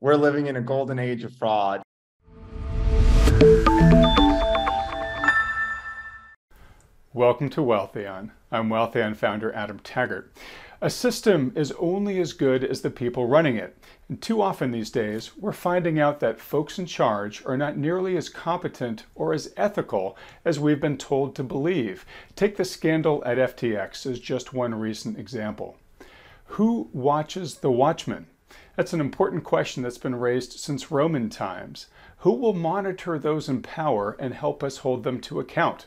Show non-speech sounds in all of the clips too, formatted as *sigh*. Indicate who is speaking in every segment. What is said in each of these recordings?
Speaker 1: we're living in a golden age of fraud.
Speaker 2: Welcome to Wealthion. I'm Wealthion founder Adam Taggart. A system is only as good as the people running it. And too often these days, we're finding out that folks in charge are not nearly as competent or as ethical as we've been told to believe. Take the scandal at FTX as just one recent example. Who watches the watchmen? That's an important question that's been raised since Roman times. Who will monitor those in power and help us hold them to account?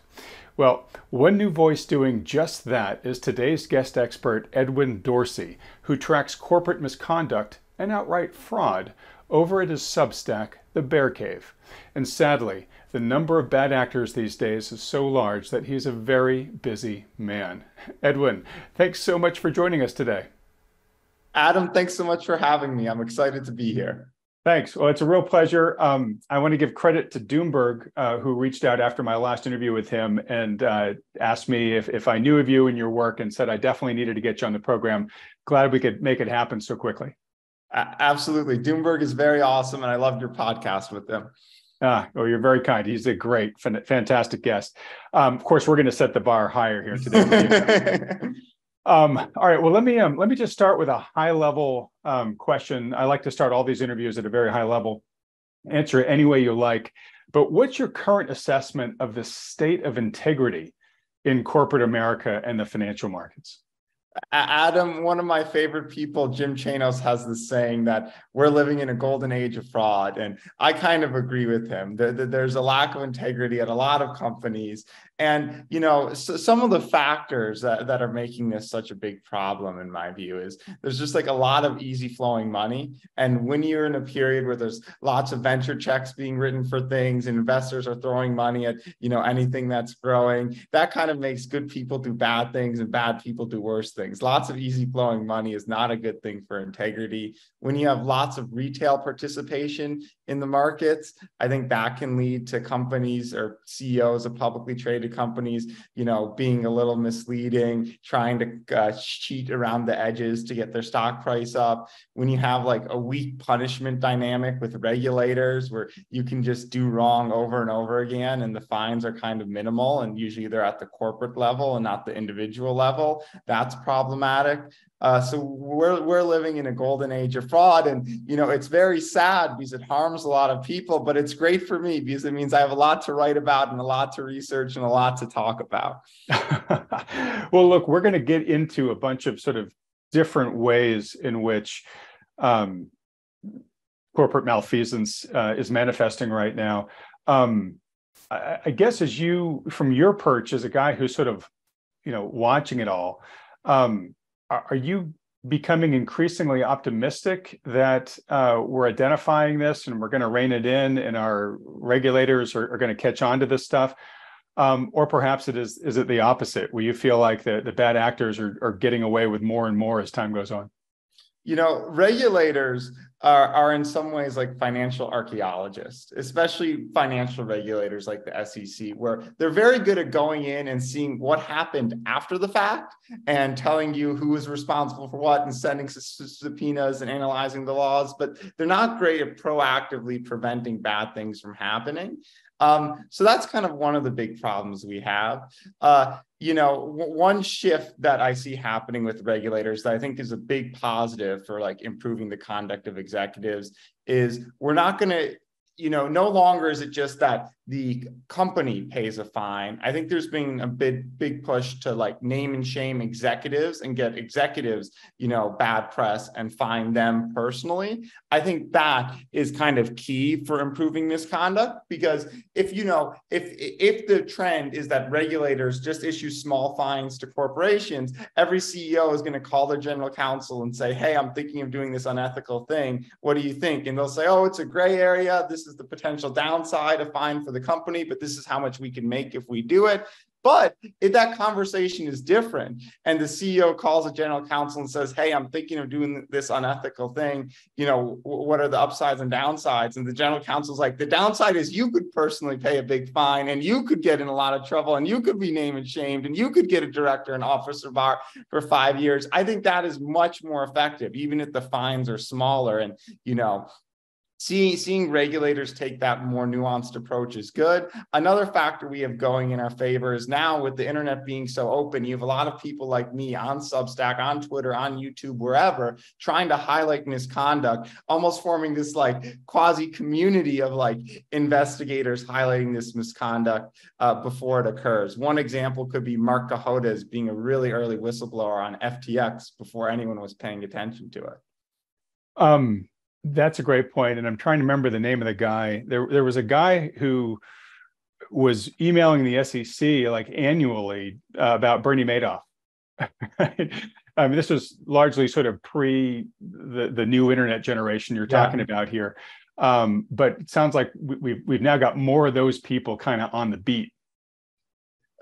Speaker 2: Well, one new voice doing just that is today's guest expert, Edwin Dorsey, who tracks corporate misconduct and outright fraud over at his Substack, The Bear Cave. And sadly, the number of bad actors these days is so large that he's a very busy man. *laughs* Edwin, thanks so much for joining us today.
Speaker 1: Adam, thanks so much for having me. I'm excited to be here.
Speaker 2: Thanks. Well, it's a real pleasure. Um, I want to give credit to Doomberg, uh, who reached out after my last interview with him and uh, asked me if, if I knew of you and your work and said I definitely needed to get you on the program. Glad we could make it happen so quickly.
Speaker 1: absolutely. Doomberg is very awesome, and I loved your podcast with him.
Speaker 2: Ah, oh, you're very kind. He's a great, fantastic guest. Um, of course, we're going to set the bar higher here today. *laughs* Um, all right. Well, let me um, let me just start with a high level um, question. I like to start all these interviews at a very high level. Answer it any way you like. But what's your current assessment of the state of integrity in corporate America and the financial markets?
Speaker 1: Adam, one of my favorite people, Jim Chanos, has this saying that we're living in a golden age of fraud. And I kind of agree with him. There's a lack of integrity at a lot of companies. And, you know, so some of the factors that, that are making this such a big problem, in my view, is there's just like a lot of easy flowing money. And when you're in a period where there's lots of venture checks being written for things, and investors are throwing money at, you know, anything that's growing, that kind of makes good people do bad things and bad people do worse things. Lots of easy flowing money is not a good thing for integrity. When you have lots of retail participation in the markets, I think that can lead to companies or CEOs of publicly traded companies, you know, being a little misleading, trying to uh, cheat around the edges to get their stock price up. When you have like a weak punishment dynamic with regulators where you can just do wrong over and over again and the fines are kind of minimal and usually they're at the corporate level and not the individual level, that's problematic. Uh, so we're we're living in a golden age of fraud, and you know it's very sad because it harms a lot of people, but it's great for me because it means I have a lot to write about and a lot to research and a lot to talk about. *laughs*
Speaker 2: well, look, we're going to get into a bunch of sort of different ways in which um, corporate malfeasance uh, is manifesting right now. Um, I, I guess as you, from your perch as a guy who's sort of, you know, watching it all. Um, are you becoming increasingly optimistic that uh, we're identifying this and we're going to rein it in and our regulators are, are going to catch on to this stuff? Um, or perhaps it is is it the opposite? Where you feel like the, the bad actors are, are getting away with more and more as time goes on?
Speaker 1: You know, regulators are, are in some ways like financial archaeologists, especially financial regulators like the SEC, where they're very good at going in and seeing what happened after the fact and telling you who was responsible for what and sending subpoenas and analyzing the laws, but they're not great at proactively preventing bad things from happening. Um, so that's kind of one of the big problems we have. Uh, you know, one shift that I see happening with regulators that I think is a big positive for like improving the conduct of executives is we're not going to you know, no longer is it just that the company pays a fine. I think there's been a big, big push to like name and shame executives and get executives, you know, bad press and fine them personally. I think that is kind of key for improving misconduct because if you know, if if the trend is that regulators just issue small fines to corporations, every CEO is going to call their general counsel and say, "Hey, I'm thinking of doing this unethical thing. What do you think?" And they'll say, "Oh, it's a gray area. This is the potential downside of fine for the company, but this is how much we can make if we do it. But if that conversation is different and the CEO calls a general counsel and says, Hey, I'm thinking of doing this unethical thing, you know, what are the upsides and downsides? And the general counsel's like, the downside is you could personally pay a big fine and you could get in a lot of trouble and you could be named and shamed and you could get a director and officer bar for five years. I think that is much more effective, even if the fines are smaller. And, you know, seeing seeing regulators take that more nuanced approach is good. Another factor we have going in our favor is now with the internet being so open you have a lot of people like me on substack on twitter on youtube wherever trying to highlight misconduct almost forming this like quasi community of like investigators highlighting this misconduct uh, before it occurs. One example could be marc cohodes being a really early whistleblower on ftx before anyone was paying attention to it.
Speaker 2: Um that's a great point, and I'm trying to remember the name of the guy. There, there was a guy who was emailing the SEC like annually uh, about Bernie Madoff. *laughs* I mean, this was largely sort of pre the the new internet generation you're yeah. talking about here. Um, but it sounds like we, we've we've now got more of those people kind of on the beat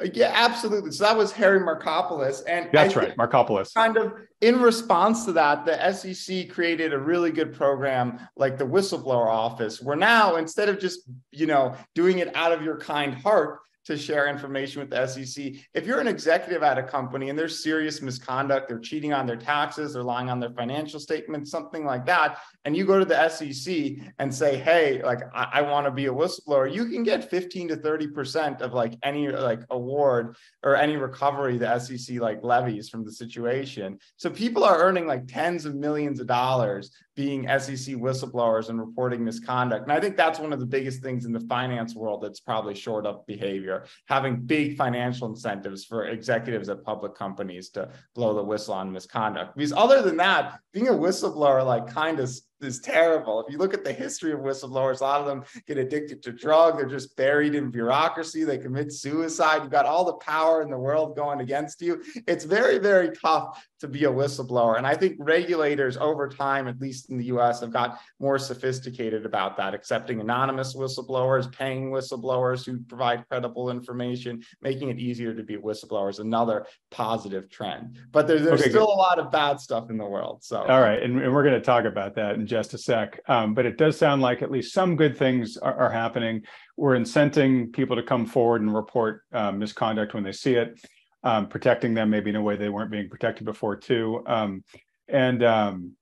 Speaker 2: Uh,
Speaker 1: yeah, absolutely. So that was Harry Markopolos, and
Speaker 2: that's right, Markopolos.
Speaker 1: Kind of in response to that, the SEC created a really good program like the whistleblower office, where now instead of just you know doing it out of your kind heart, to share information with the SEC. If you're an executive at a company and there's serious misconduct, they're cheating on their taxes, they're lying on their financial statements, something like that, and you go to the SEC and say, "Hey, like I, I want to be a whistleblower," you can get 15 to 30 percent of like any like award or any recovery the SEC like levies from the situation. So people are earning like tens of millions of dollars being SEC whistleblowers and reporting misconduct. And I think that's one of the biggest things in the finance world that's probably short up behavior, having big financial incentives for executives at public companies to blow the whistle on misconduct. Because other than that, being a whistleblower like kind of is terrible. If you look at the history of whistleblowers, a lot of them get addicted to drug. They're just buried in bureaucracy. They commit suicide. You've got all the power in the world going against you. It's very, very tough to be a whistleblower. And I think regulators over time, at least in the US, have got more sophisticated about that, accepting anonymous whistleblowers, paying whistleblowers who provide credible information, making it easier to be a whistleblower is another positive trend. But there, there's okay, still good. a lot of bad stuff in the world. So
Speaker 2: all right. And, and we're going to talk about that just a sec. Um, but it does sound like at least some good things are, are, happening. We're incenting people to come forward and report uh, misconduct when they see it, um, protecting them maybe in a way they weren't being protected before too. Um, and um,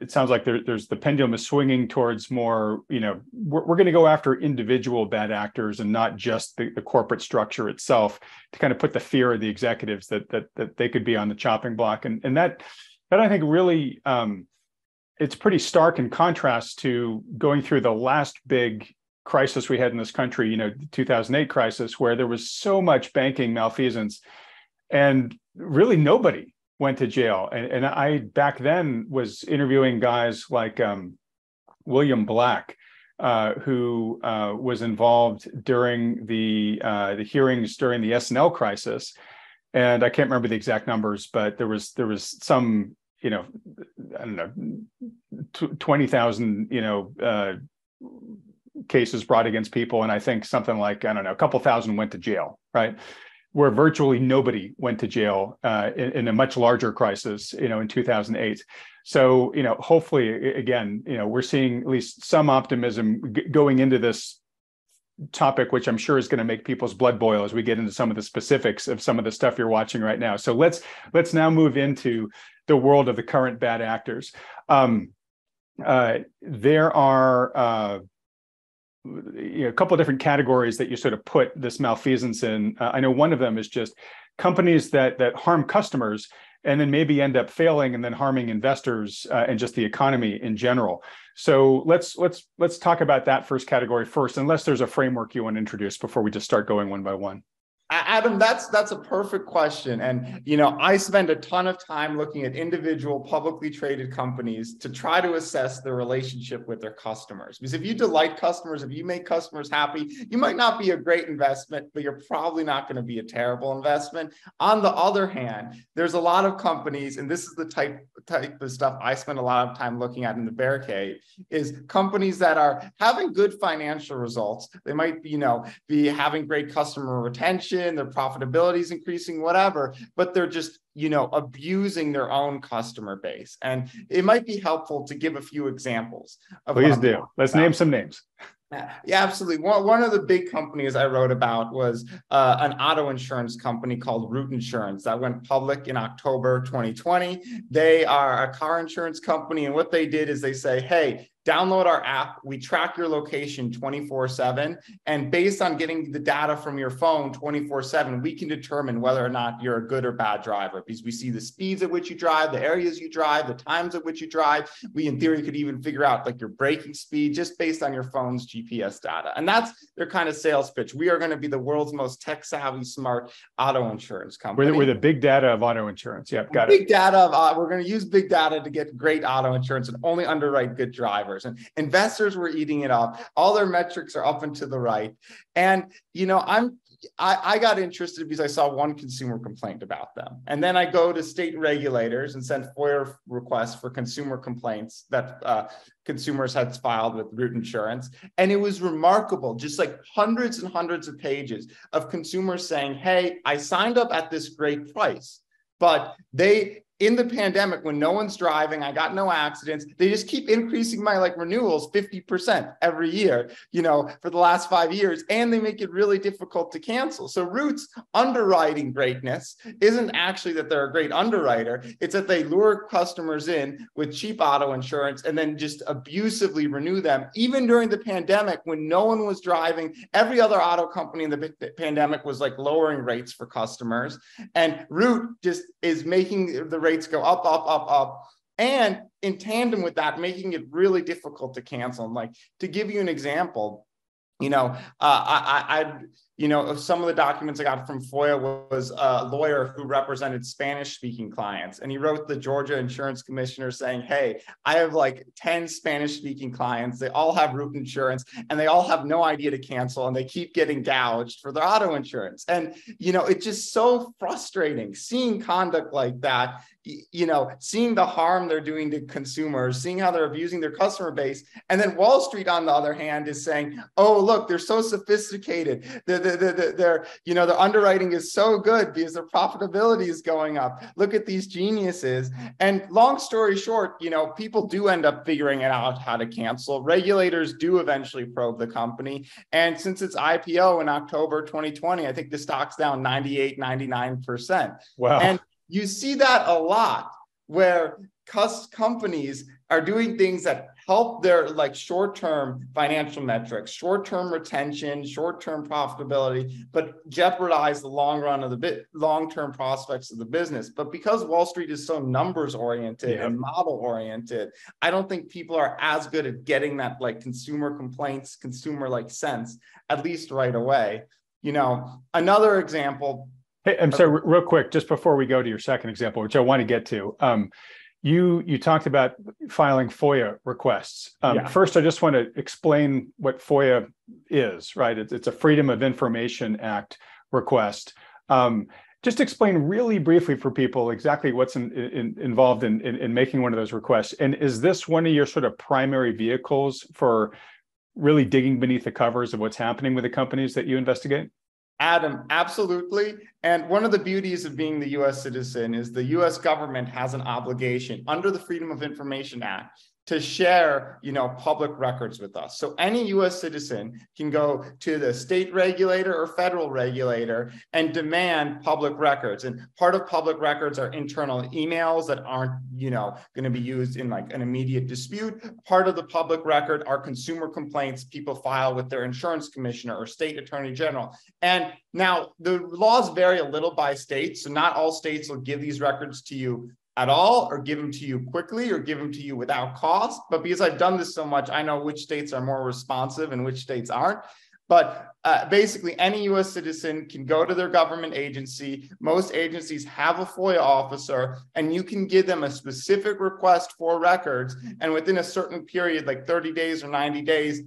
Speaker 2: it sounds like there, there's the pendulum is swinging towards more, you know, we're, we're going to go after individual bad actors and not just the, the, corporate structure itself to kind of put the fear of the executives that that that they could be on the chopping block. And and that that I think really um, it's pretty stark in contrast to going through the last big crisis we had in this country, you know, the 2008 crisis, where there was so much banking malfeasance and really nobody went to jail. And, and I back then was interviewing guys like um, William Black, uh, who uh, was involved during the uh, the hearings during the S&L crisis, and I can't remember the exact numbers, but there was there was some you know, I don't know, twenty thousand, you know, uh, cases brought against people, and I think something like I don't know, a couple thousand went to jail, right? Where virtually nobody went to jail uh, in, in, a much larger crisis, you know, in 2008. So, you know, hopefully, again, you know, we're seeing at least some optimism g- going into this topic, which I'm sure is going to make people's blood boil as we get into some of the specifics of some of the stuff you're watching right now. So let's let's now move into the world of the current bad actors. Um, uh, there are uh, you know, a couple of different categories that you sort of put this malfeasance in. Uh, I know one of them is just companies that that harm customers and then maybe end up failing and then harming investors uh, and just the economy in general. So let's let's let's talk about that first category first, unless there's a framework you want to introduce before we just start going one by one.
Speaker 1: Adam, that's that's a perfect question. And you know, I spend a ton of time looking at individual publicly traded companies to try to assess their relationship with their customers. Because if you delight customers, if you make customers happy, you might not be a great investment, but you're probably not going to be a terrible investment. On the other hand, there's a lot of companies, and this is the type type of stuff I spend a lot of time looking at in the bear cave, is companies that are having good financial results. They might, be, you know, be having great customer retention their profitability is increasing, whatever, but they're just, you know, abusing their own customer base. And it might be helpful to give a few examples.
Speaker 2: Please do. Let's name some names.
Speaker 1: Yeah, absolutely. One, one of the big companies I wrote about was uh, an auto insurance company called Root Insurance that went public in October 2020. They are a car insurance company. And what they did is they say, hey, download our app. We track your location 24 7. And based on getting the data from your phone 24 7, we can determine whether or not you're a good or bad driver because we see the speeds at which you drive, the areas you drive, the times at which you drive. We, in theory, could even figure out like your braking speed just based on your phone's GPS data. And that's their kind of sales pitch. We are going to be the world's most tech savvy, smart auto insurance company.
Speaker 2: We're the, we're the big data of auto insurance. Yeah, got
Speaker 1: big it. Big data of, uh, we're going to use big data to get great auto insurance and only underwrite good drivers. And investors were eating it up. All their metrics are up and to the right. And, you know, I'm I, I, got interested because I saw one consumer complaint about them. And then I go to state regulators and send FOIA requests for consumer complaints that uh, consumers had filed with Root Insurance. And it was remarkable, just like hundreds and hundreds of pages of consumers saying, Hey, I signed up at this great price, but they in the pandemic when no one's driving i got no accidents they just keep increasing my like renewals 50% every year you know for the last five years and they make it really difficult to cancel. So roots underwriting greatness isn't actually that they're a great underwriter it's that they lure customers in with cheap auto insurance and then just abusively renew them. Even during the pandemic when no one was driving every other auto company in the pandemic was like lowering rates for customers and root just is making the rates go up, up, up, up. And in tandem with that, making it really difficult to cancel. And like to give you an example, you know, uh, I, I, you know, some of the documents I got from FOIA was a lawyer who represented Spanish speaking clients. And he wrote the Georgia Insurance Commissioner saying, Hey, I have like 10 Spanish speaking clients. They all have root insurance and they all have no idea to cancel and they keep getting gouged for their auto insurance. And, you know, it's just so frustrating seeing conduct like that you know, seeing the harm they're doing to consumers, seeing how they're abusing their customer base. And then Wall Street, on the other hand, is saying, oh, look, they're so sophisticated. They're, they're, they're, you know, their underwriting is so good because their profitability is going up. Look at these geniuses. And long story short, you know, people do end up figuring it out how to cancel. Regulators do eventually probe the company. And since its IPO in October 2020, I think the stock's down 98, 99%.
Speaker 2: Wow.
Speaker 1: And you see that a lot where companies are doing things that help their like short-term financial metrics short-term retention short-term profitability but jeopardize the long run of the bit long-term prospects of the business but because wall street is so numbers oriented yeah. and model oriented i don't think people are as good at getting that like consumer complaints consumer like sense at least right away you know another example
Speaker 2: Hey, I'm sorry, real quick, just before we go to your second example, which I want to get to. Um, you you talked about filing FOIA requests. Um, yeah. First, I just want to explain what FOIA is. Right, it's, it's a Freedom of Information Act request. Um, just explain really briefly for people exactly what's in, in, involved in, in, in making one of those requests. And is this one of your sort of primary vehicles for really digging beneath the covers of what's happening with the companies that you investigate?
Speaker 1: Adam, absolutely. And one of the beauties of being the US citizen is the US government has an obligation under the Freedom of Information Act to share, you know, public records with us. So any US citizen can go to the state regulator or federal regulator and demand public records. And part of public records are internal emails that aren't, you know, going to be used in like an immediate dispute. Part of the public record are consumer complaints people file with their insurance commissioner or state attorney general. And now the laws vary a little by state. So not all states will give these records to you at all or give them to you quickly or give them to you without cost. But because I've done this so much, I know which states are more responsive and which states aren't. But uh, basically, any US citizen can go to their government agency. Most agencies have a FOIA officer, and you can give them a specific request for records. And within a certain period, like 30 days or 90 days,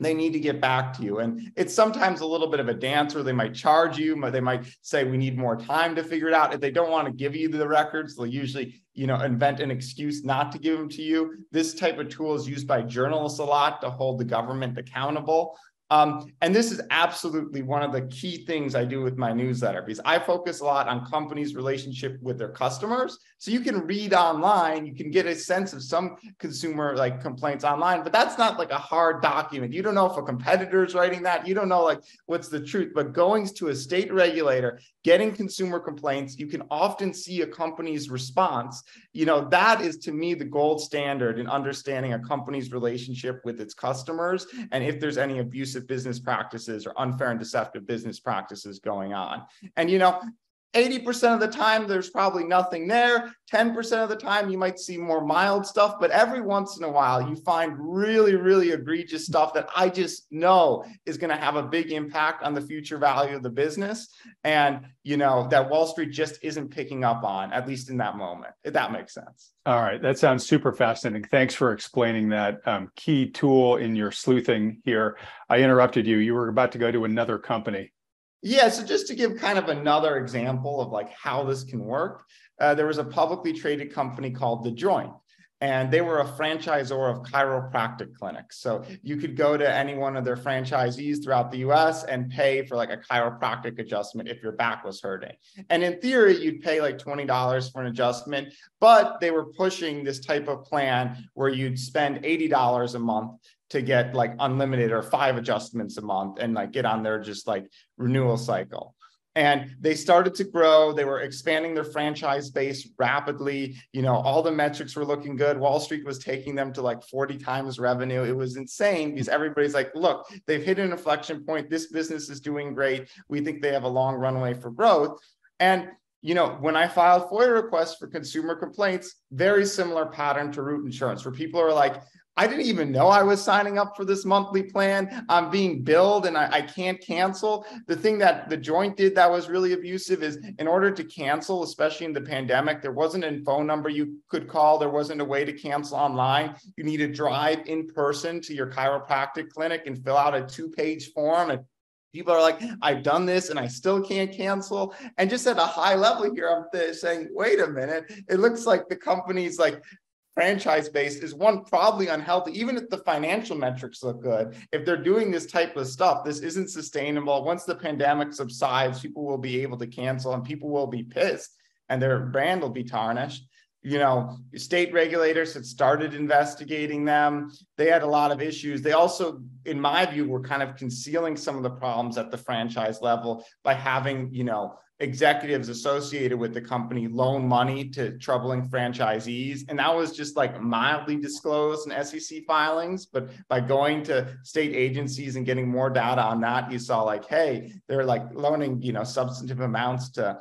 Speaker 1: they need to get back to you. And it's sometimes a little bit of a dance where they might charge you, they might say, we need more time to figure it out. If they don't want to give you the records, they'll usually, you know, invent an excuse not to give them to you. This type of tool is used by journalists a lot to hold the government accountable. Um, and this is absolutely one of the key things I do with my newsletter because I focus a lot on companies' relationship with their customers. So you can read online, you can get a sense of some consumer like complaints online, but that's not like a hard document. You don't know if a competitor is writing that. You don't know like what's the truth. But going to a state regulator, getting consumer complaints, you can often see a company's response. You know, that is to me the gold standard in understanding a company's relationship with its customers and if there's any abusive business practices or unfair and deceptive business practices going on. And, you know, 80% of the time, there's probably nothing there. 10% of the time, you might see more mild stuff, but every once in a while, you find really, really egregious stuff that I just know is going to have a big impact on the future value of the business. And, you know, that Wall Street just isn't picking up on, at least in that moment, if that makes sense.
Speaker 2: All right. That sounds super fascinating. Thanks for explaining that um, key tool in your sleuthing here. I interrupted you. You were about to go to another company.
Speaker 1: Yeah, so just to give kind of another example of like how this can work, uh, there was a publicly traded company called The Joint, and they were a franchisor of chiropractic clinics. So you could go to any one of their franchisees throughout the US and pay for like a chiropractic adjustment if your back was hurting. And in theory, you'd pay like $20 for an adjustment, but they were pushing this type of plan where you'd spend $80 a month to get like unlimited or five adjustments a month and like get on their just like renewal cycle. And they started to grow. They were expanding their franchise base rapidly. You know all the metrics were looking good. Wall street was taking them to like 40 times revenue. It was insane because everybody's like look they've hit an inflection point. This business is doing great. We think they have a long runway for growth. And you know, when I filed FOIA requests for consumer complaints, very similar pattern to root insurance, where people are like, I didn't even know I was signing up for this monthly plan. I'm being billed and I, I, can't cancel. The thing that the joint did that was really abusive is in order to cancel, especially in the pandemic, there wasn't a phone number you could call. There wasn't a way to cancel online. You need to drive in person to your chiropractic clinic and fill out a two page form. And people are like, I've done this and I still can't cancel. And just at a high level here, I'm saying, wait a minute, it looks like the company's like franchise based is one probably unhealthy even if the financial metrics look good. If they're doing this type of stuff this isn't sustainable. Once the pandemic subsides people will be able to cancel and people will be pissed and their brand will be tarnished you know state regulators had started investigating them they had a lot of issues they also in my view were kind of concealing some of the problems at the franchise level by having you know executives associated with the company loan money to troubling franchisees. And that was just like mildly disclosed in SEC filings. But by going to state agencies and getting more data on that, you saw like, hey, they're like loaning, you know, substantive amounts to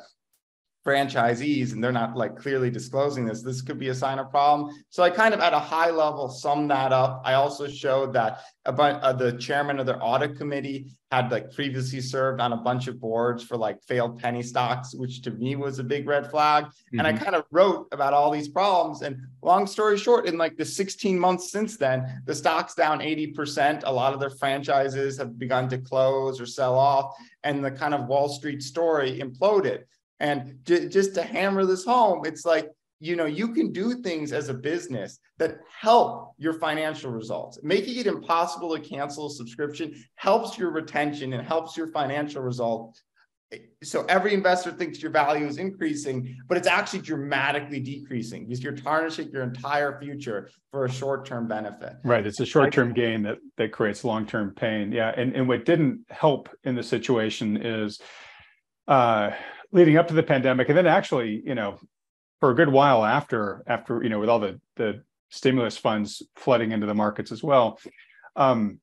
Speaker 1: franchisees and they're not like clearly disclosing this this could be a sign of problem so i kind of at a high level sum that up i also showed that about uh, the chairman of their audit committee had like previously served on a bunch of boards for like failed penny stocks which to me was a big red flag mm-hmm. and i mm-hmm. kind of wrote about all these problems and long story short in like the 16 months since then the stock's down 80% a lot of their franchises have begun to close or sell off and the kind of wall street story imploded and j- just to hammer this home, it's like, you know, you can do things as a business that help your financial results. Making it impossible to cancel a subscription helps your retention and helps your financial results. So every investor thinks your value is increasing, but it's actually dramatically decreasing because you're tarnishing your entire future for a short-term benefit.
Speaker 2: Right. It's a short-term gain that that creates long-term pain. Yeah. And and what didn't help in the situation is uh leading up to the pandemic, and then actually, you know, for a good while after, after you know, with all the the stimulus funds flooding into the markets as well, um,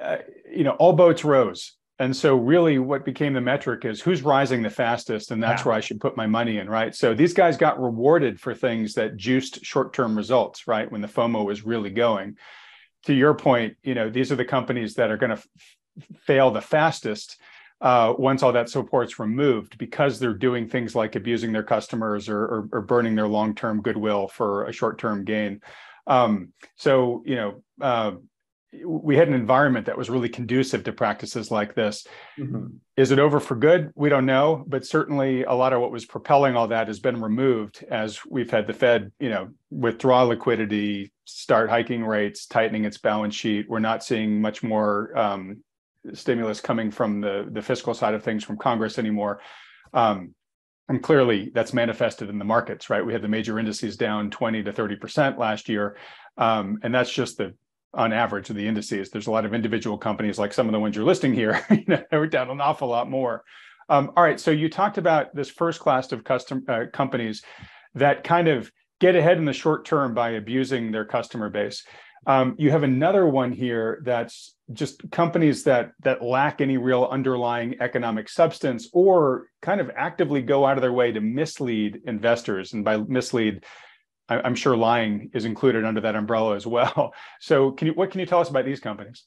Speaker 2: uh, you know, all boats rose. And so, really, what became the metric is who's rising the fastest, and that's yeah. where I should put my money in, right? So these guys got rewarded for things that juiced short-term results, right? When the FOMO was really going. To your point, you know, these are the companies that are going to f- fail the fastest uh, once all that support's removed because they're doing things like abusing their customers or, or, or burning their long-term goodwill for a short-term gain. Um, so, you know, uh, we had an environment that was really conducive to practices like this. Mm-hmm. Is it over for good? We don't know, but certainly a lot of what was propelling all that has been removed as we've had the Fed, you know, withdraw liquidity, start hiking rates, tightening its balance sheet. We're not seeing much more um, stimulus coming from the the fiscal side of things from Congress anymore. Um, and clearly that's manifested in the markets, right? We had the major indices down 20 to 30% last year. Um, and that's just the on average of the indices. There's a lot of individual companies like some of the ones you're listing here, *laughs* you know, are down an awful lot more. Um, all right, so you talked about this first class of custom uh, companies that kind of get ahead in the short term by abusing their customer base. Um, you have another one here that's just companies that that lack any real underlying economic substance or kind of actively go out of their way to mislead investors. And by mislead, I'm sure lying is included under that umbrella as well. *laughs* So, can you what can you tell us about these companies?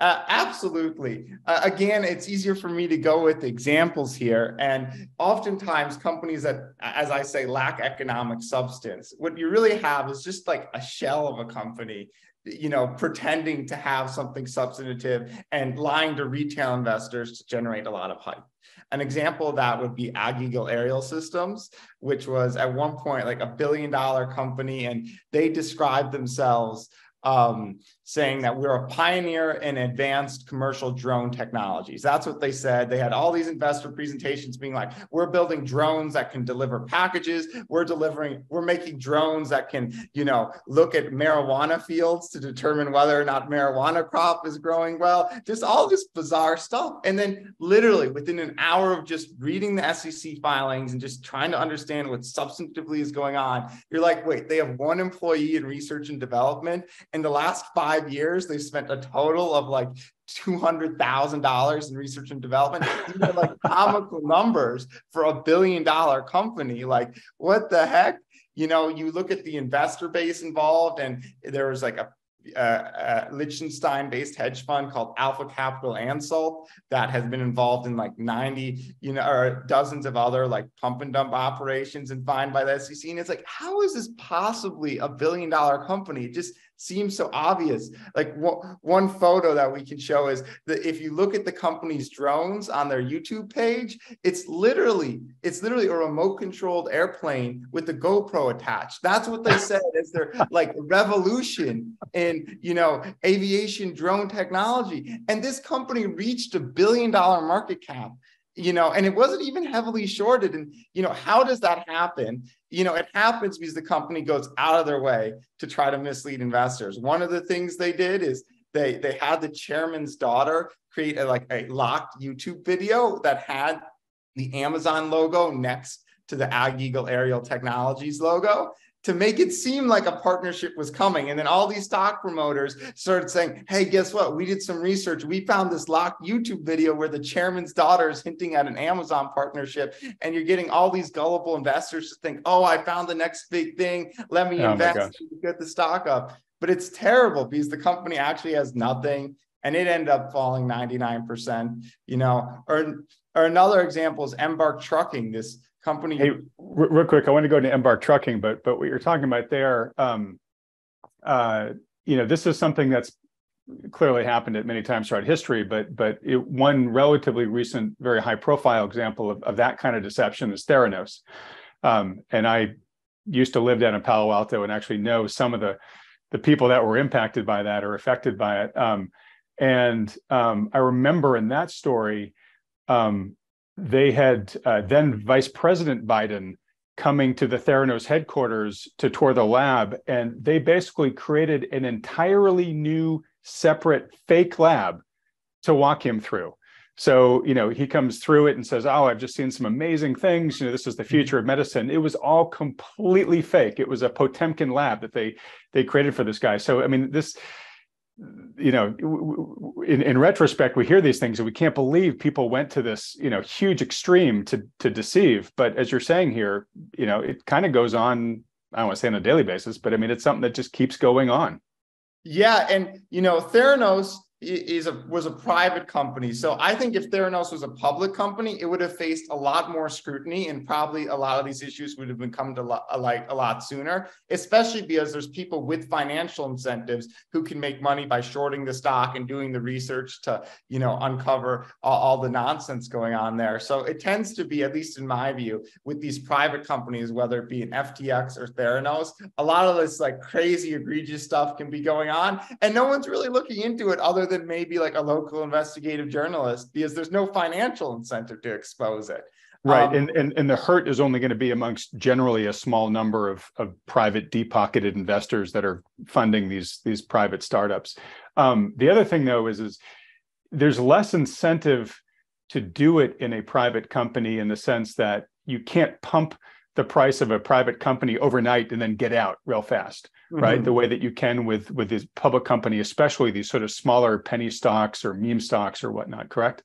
Speaker 1: Uh, absolutely. Uh, again, it's easier for me to go with examples here. And oftentimes, companies that, as I say, lack economic substance, what you really have is just like a shell of a company you know, pretending to have something substantive and lying to retail investors to generate a lot of hype. An example of that would be AgEagle Aerial Systems, which was at one point like a billion dollar company, and they described themselves um, saying that we're a pioneer in advanced commercial drone technologies. That's what they said. They had all these investor presentations being like, we're building drones that can deliver packages. We're delivering, we're making drones that can, you know, look at marijuana fields to determine whether or not marijuana crop is growing well. Just all this bizarre stuff. And then literally within an hour of just reading the SEC filings and just trying to understand what substantively is going on, you're like, wait, they have one employee in research and development. In the last five five years, they've spent a total of like $200,000 in research and development. These are like *laughs* comical numbers for a billion dollar company. Like, what the heck? You know, you look at the investor base involved, and there was like a uh, Liechtenstein-based hedge fund called Alpha Capital Anstalt that has been involved in like 90, you know, or dozens of other like pump and dump operations and fined by the SEC. And it's like, how is this possibly a billion dollar company? It just seems so obvious. Like one photo that we can show is that if you look at the company's drones on their YouTube page, it's literally it's literally a remote controlled airplane with the GoPro attached. That's what they said is their *laughs* like revolution in you know aviation drone technology. And this company reached a billion dollar market cap you know, and it wasn't even heavily shorted. And, you know, how does that happen? You know, it happens because the company goes out of their way to try to mislead investors. One of the things they did is they they had the chairman's daughter create a, like a locked YouTube video that had the Amazon logo next to the AgEagle Aerial Technologies logo to make it seem like a partnership was coming. And then all these stock promoters started saying, hey, guess what? We did some research. We found this locked YouTube video where the chairman's daughter is hinting at an Amazon partnership. And you're getting all these gullible investors to think, oh, I found the next big thing. Let me oh invest to get the stock up. But it's terrible because the company actually has nothing and it ended up falling 99%, you know, or, or another example is Embark Trucking, this company.
Speaker 2: Hey, real quick, I want to go to Embark Trucking, but but what you're talking about there, um, uh, you know, this is something that's clearly happened at many times throughout history, but but it, one relatively recent, very high profile example of, of that kind of deception is Theranos. Um, and I used to live down in Palo Alto and actually know some of the the people that were impacted by that or affected by it. Um, and um, I remember in that story, um, they had uh, then Vice President Biden coming to the Theranos headquarters to tour the lab, and they basically created an entirely new, separate fake lab to walk him through. So, you know, he comes through it and says, Oh, I've just seen some amazing things. You know, this is the mm-hmm. future of medicine. It was all completely fake. It was a Potemkin lab that they they created for this guy. So, I mean, this you know in, in retrospect we hear these things and we can't believe people went to this you know huge extreme to to deceive. But as you're saying here you know it kind of goes on i don't want to say on a daily basis but i mean it's something that just keeps going on.
Speaker 1: Yeah. And you know theranos is a was a private company. So I think if Theranos was a public company, it would have faced a lot more scrutiny and probably a lot of these issues would have been come to light a lot sooner, especially because there's people with financial incentives who can make money by shorting the stock and doing the research to, you know, uncover all, all the nonsense going on there. So it tends to be, at least in my view, with these private companies, whether it be an FTX or Theranos, a lot of this like crazy egregious stuff can be going on and no one's really looking into it other than maybe like a local investigative journalist because there's no financial incentive to expose it.
Speaker 2: Right. Um, and, and and the hurt is only going to be amongst generally a small number of, of private deep pocketed investors that are funding these these private startups. Um, the other thing though is is there's less incentive to do it in a private company in the sense that you can't pump the price of a private company overnight and then get out real fast mm-hmm. right? The way that you can with with this public company especially these sort of smaller penny stocks or meme stocks or whatnot correct?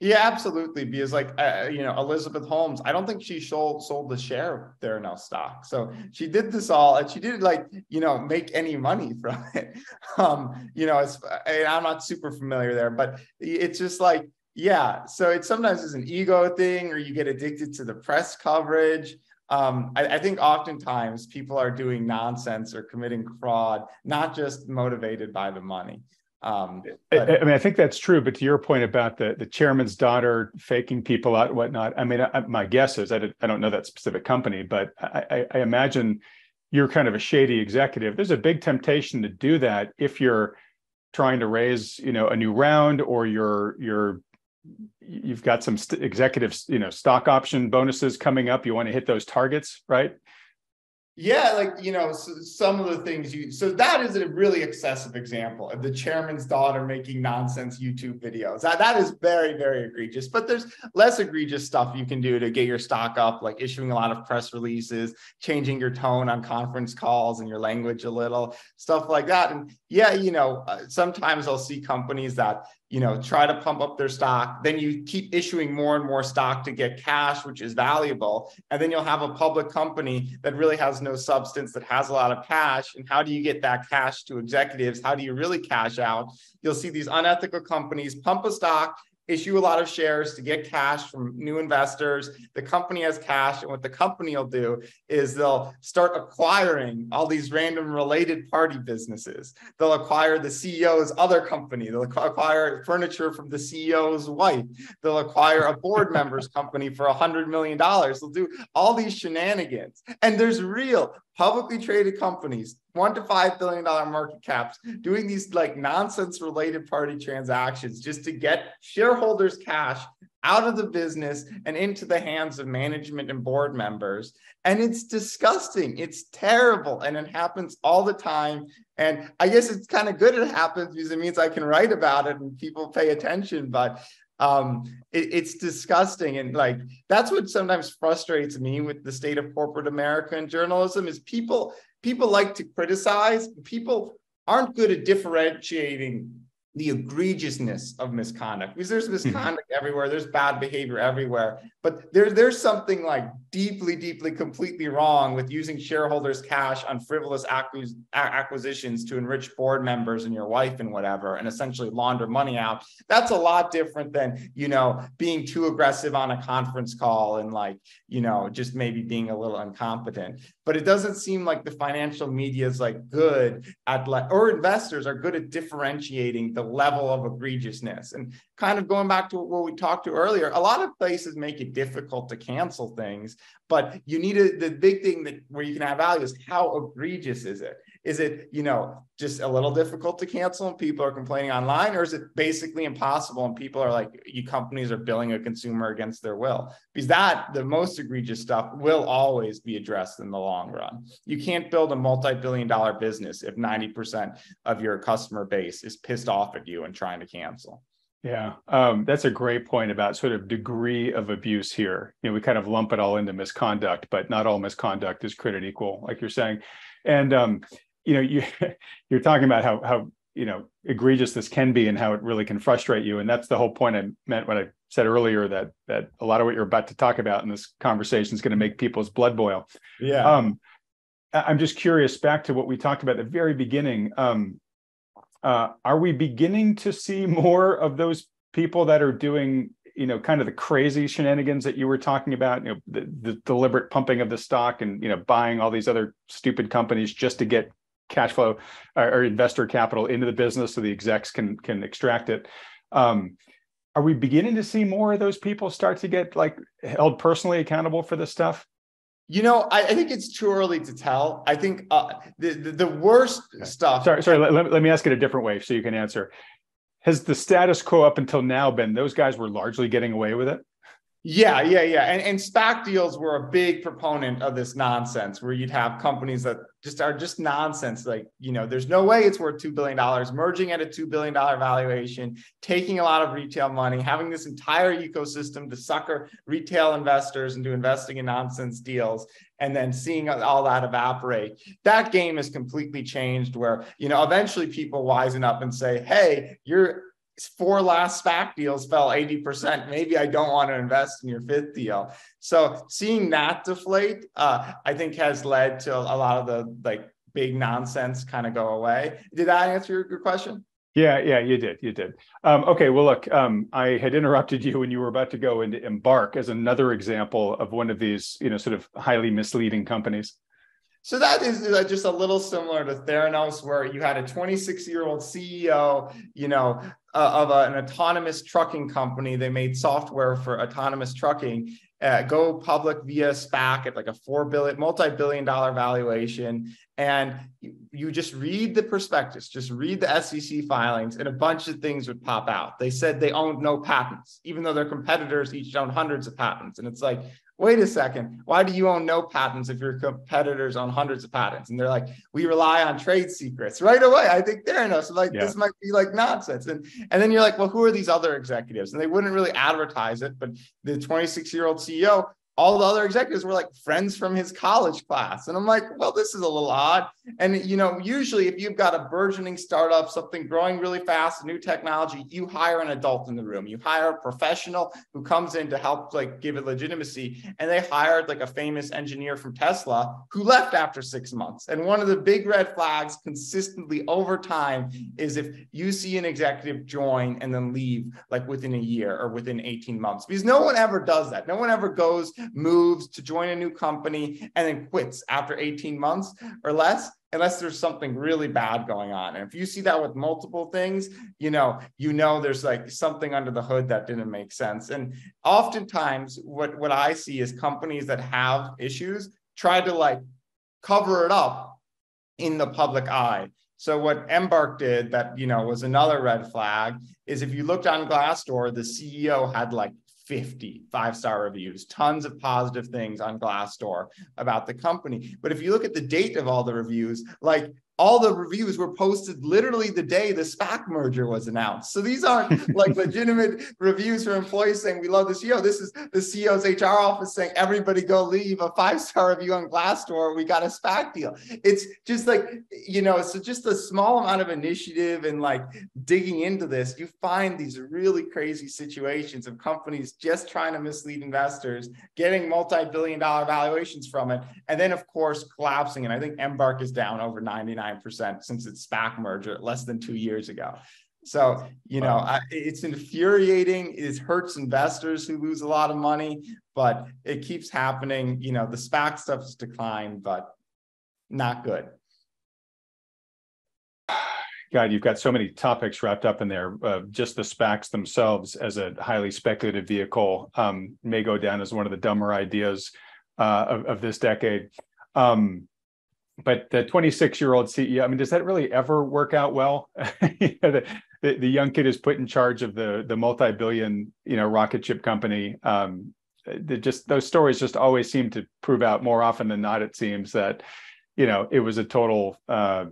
Speaker 1: Yeah absolutely because like uh, you know elizabeth holmes i don't think she sold sold the share of theranos stock. So she did this all and she didn't like you know make any money *laughs* from it. Um you know it's i'm not super familiar there but it's just like yeah so it sometimes is an ego thing or you get addicted to the press coverage um, I, I, think oftentimes people are doing nonsense or committing fraud, not just motivated by the money. Um,
Speaker 2: but, I, I, mean, I think that's true. But to your point about the the chairman's daughter faking people out and whatnot, I mean, I, my guess is I, did, I don't know that specific company, but I, I imagine you're kind of a shady executive. There's a big temptation to do that if you're trying to raise, you know, a new round or you're you're you've got some st- executives, you know, stock option bonuses coming up. You want to hit those targets, right?
Speaker 1: Yeah, like you know, so some of the things you so that is a really excessive example of the chairman's daughter making nonsense YouTube videos. That that is very very egregious. But there's less egregious stuff you can do to get your stock up, like issuing a lot of press releases, changing your tone on conference calls and your language a little, stuff like that. And yeah, you know, uh, sometimes I'll see companies that you know try to pump up their stock. Then you keep issuing more and more stock to get cash which is valuable. And then you'll have a public company that really has no substance that has a lot of cash. And how do you get that cash to executives? How do you really cash out? You'll see these unethical companies pump a stock issue a lot of shares to get cash from new investors. The company has cash, and what the company will do is they'll start acquiring all these random related party businesses. They'll acquire the CEO's other company. They'll acquire furniture from the CEO's wife. They'll acquire a board member's company for a hundred million dollars. They'll do all these shenanigans, and there's real publicly traded companies, one to five billion dollar market caps, doing these like nonsense related party transactions just to get shareholders' cash out of the business and into the hands of management and board members. And it's disgusting. It's terrible. And it happens all the time. And I guess it's kind of good it happens because it means I can write about it and people pay attention. But um, it, it's disgusting. And like that's what sometimes frustrates me with the state of corporate america and journalism is people people like to criticize. People aren't good at differentiating the egregiousness of misconduct. Because there's mm-hmm. misconduct everywhere there's bad behavior everywhere but there, there's something like deeply deeply completely wrong with using shareholders cash on frivolous acquis- acquisitions to enrich board members and your wife and whatever and essentially launder money out. That's a lot different than you know being too aggressive on a conference call and like you know just maybe being a little incompetent but it doesn't seem like the financial media is like good at like or investors are good at differentiating the level of egregiousness. And kind of going back to what we talked to earlier a lot of places make it difficult to cancel things but you need a, the big thing that where you can add value is how egregious is it is it, you know, just a little difficult to cancel and people are complaining online, or is it basically impossible and people are like, you companies are billing a consumer against their will? Because that, the most egregious stuff, will always be addressed in the long run. You can't build a multi billion dollar business if 90% of your customer base is pissed off at you and trying to cancel.
Speaker 2: Yeah, um, that's a great point about sort of degree of abuse here. You know, we kind of lump it all into misconduct, but not all misconduct is created equal, like you're saying. And um, you know you *laughs* you're talking about how how you know egregious this can be and how it really can frustrate you. And that's the whole point i meant when i said earlier that that a lot of what you're about to talk about in this conversation is going to make people's blood boil.
Speaker 1: Yeah.
Speaker 2: Um i'm just curious back to what we talked about at the very beginning. Um uh, are we beginning to see more of those people that are doing you know kind of the crazy shenanigans that you were talking about you know the, the deliberate pumping of the stock and you know buying all these other stupid companies just to get cash flow or, or investor capital into the business so the execs can can extract it um, are we beginning to see more of those people start to get like held personally accountable for this stuff
Speaker 1: you know, I, I, think it's too early to tell. I think uh, the, the, the worst okay. stuff.
Speaker 2: Sorry, sorry. Let, let me ask it a different way so you can answer. Has the status quo up until now been those guys were largely getting away with it?
Speaker 1: Yeah, yeah, yeah. And, and SPAC deals were a big proponent of this nonsense where you'd have companies that just are just nonsense. Like, you know, there's no way it's worth $2 billion, merging at a $2 billion valuation, taking a lot of retail money, having this entire ecosystem to sucker retail investors into investing in nonsense deals, and then seeing all that evaporate. That game has completely changed where, you know, eventually people wisen up and say, hey, you're four last SPAC deals fell 80%. Maybe I don't want to invest in your fifth deal. So seeing that deflate, uh, I think has led to a lot of the like big nonsense kind of go away. Did that answer your, your question?
Speaker 2: Yeah, yeah, you did, you did. Um, okay, well, look, um, I had interrupted you when you were about to go into Embark as another example of one of these, you know, sort of highly misleading companies.
Speaker 1: So that is uh, just a little similar to Theranos, where you had a 26 year old CEO, you know, uh, of a, an autonomous trucking company. They made software for autonomous trucking. Uh, go public via SPAC at like a four billion, multi-billion dollar valuation, and you, you just read the prospectus, just read the SEC filings, and a bunch of things would pop out. They said they owned no patents, even though their competitors each own hundreds of patents. And it's like, wait a second, why do you own no patents if your competitors own hundreds of patents? And they're like, we rely on trade secrets right away. I think they're enough. So like, yeah. this might be like nonsense. And, and then you're like, well, who are these other executives? And they wouldn't really advertise it, but the 26 year old CEO all the other executives were like friends from his college class. And I'm like, well, this is a little odd. And, you know, usually if you've got a burgeoning startup, something growing really fast, new technology, you hire an adult in the room. You hire a professional who comes in to help like give it legitimacy. And they hired like a famous engineer from Tesla who left after six months. And one of the big red flags consistently over time is if you see an executive join and then leave like within a year or within 18 months, because no one ever does that. No one ever goes moves to join a new company and then quits after 18 months or less unless there's something really bad going on. And if you see that with multiple things you know you know there's like something under the hood that didn't make sense. And oftentimes what what i see is companies that have issues try to like cover it up in the public eye. So what Embark did that you know was another red flag is if you looked on Glassdoor, the CEO had like 50 five star reviews, tons of positive things on Glassdoor about the company. But if you look at the date of all the reviews, like all the reviews were posted literally the day the SPAC merger was announced. So these aren't *laughs* like legitimate reviews from employees saying we love the CEO. This is the CEO's HR office saying everybody go leave a five star review on Glassdoor. We got a SPAC deal. It's just like you know, so just a small amount of initiative and like digging into this, you find these really crazy situations of companies just trying to mislead investors, getting multi billion dollar valuations from it, and then of course collapsing. And I think Embark is down over ninety nine. Percent since its SPAC merger less than two years ago. So, you know, I, it's infuriating. It hurts investors who lose a lot of money, but it keeps happening. You know, the SPAC stuff has declined, but not good.
Speaker 2: God, you've got so many topics wrapped up in there. Uh, just the SPACs themselves as a highly speculative vehicle um, may go down as one of the dumber ideas uh, of, of, this decade. Um, but the 26 year old CEO, I mean, does that really ever work out well? *laughs* the, the, the, young kid is put in charge of the the multi billion you know rocket ship company. Um, just those stories just always seem to prove out more often than not. It seems that you know it was a total uh,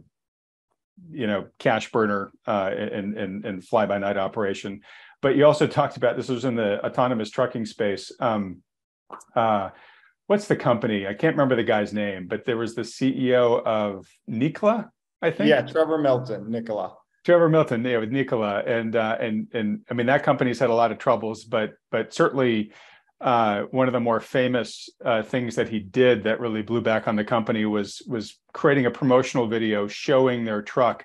Speaker 2: you know cash burner uh, and and and fly by night operation. But you also talked about this was in the autonomous trucking space. Um, uh, what's the company? I can't remember the guy's name, but there was the CEO of Nikola, I think.
Speaker 1: Yeah, Trevor Milton, Nikola.
Speaker 2: Trevor Milton, yeah, with Nikola, and uh, and and I mean that company's had a lot of troubles, but but certainly uh, one of the more famous uh, things that he did that really blew back on the company was was creating a promotional video showing their truck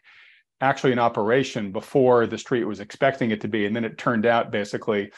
Speaker 2: actually in operation before the street was expecting it to be. And then it turned out basically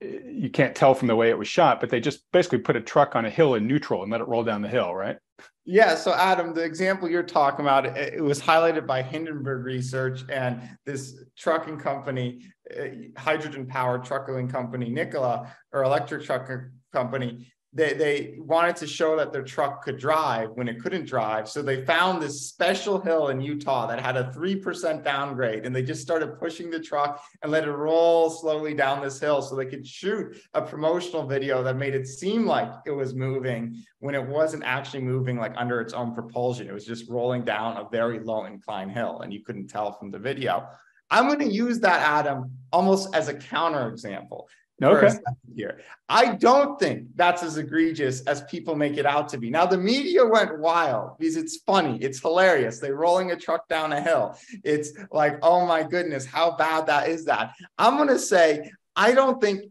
Speaker 2: you can't tell from the way it was shot, but they just basically put a truck on a hill in neutral and let it roll down the hill, right?
Speaker 1: Yeah. So, Adam, the example you're talking about, it, was highlighted by Hindenburg Research and this trucking company, uh, hydrogen powered trucking company, Nikola, or electric truck company, they, they wanted to show that their truck could drive when it couldn't drive. So they found this special hill in Utah that had a 3% downgrade. And they just started pushing the truck and let it roll slowly down this hill so they could shoot a promotional video that made it seem like it was moving when it wasn't actually moving like under its own propulsion. It was just rolling down a very low incline hill and you couldn't tell from the video. I'm going to use that, Adam, almost as a counter example. Okay. Here. I don't think that's as egregious as people make it out to be. Now, the media went wild because it's funny, it's hilarious. They're rolling a truck down a hill. It's like, oh my goodness, how bad that is that? I'm going to say, I don't think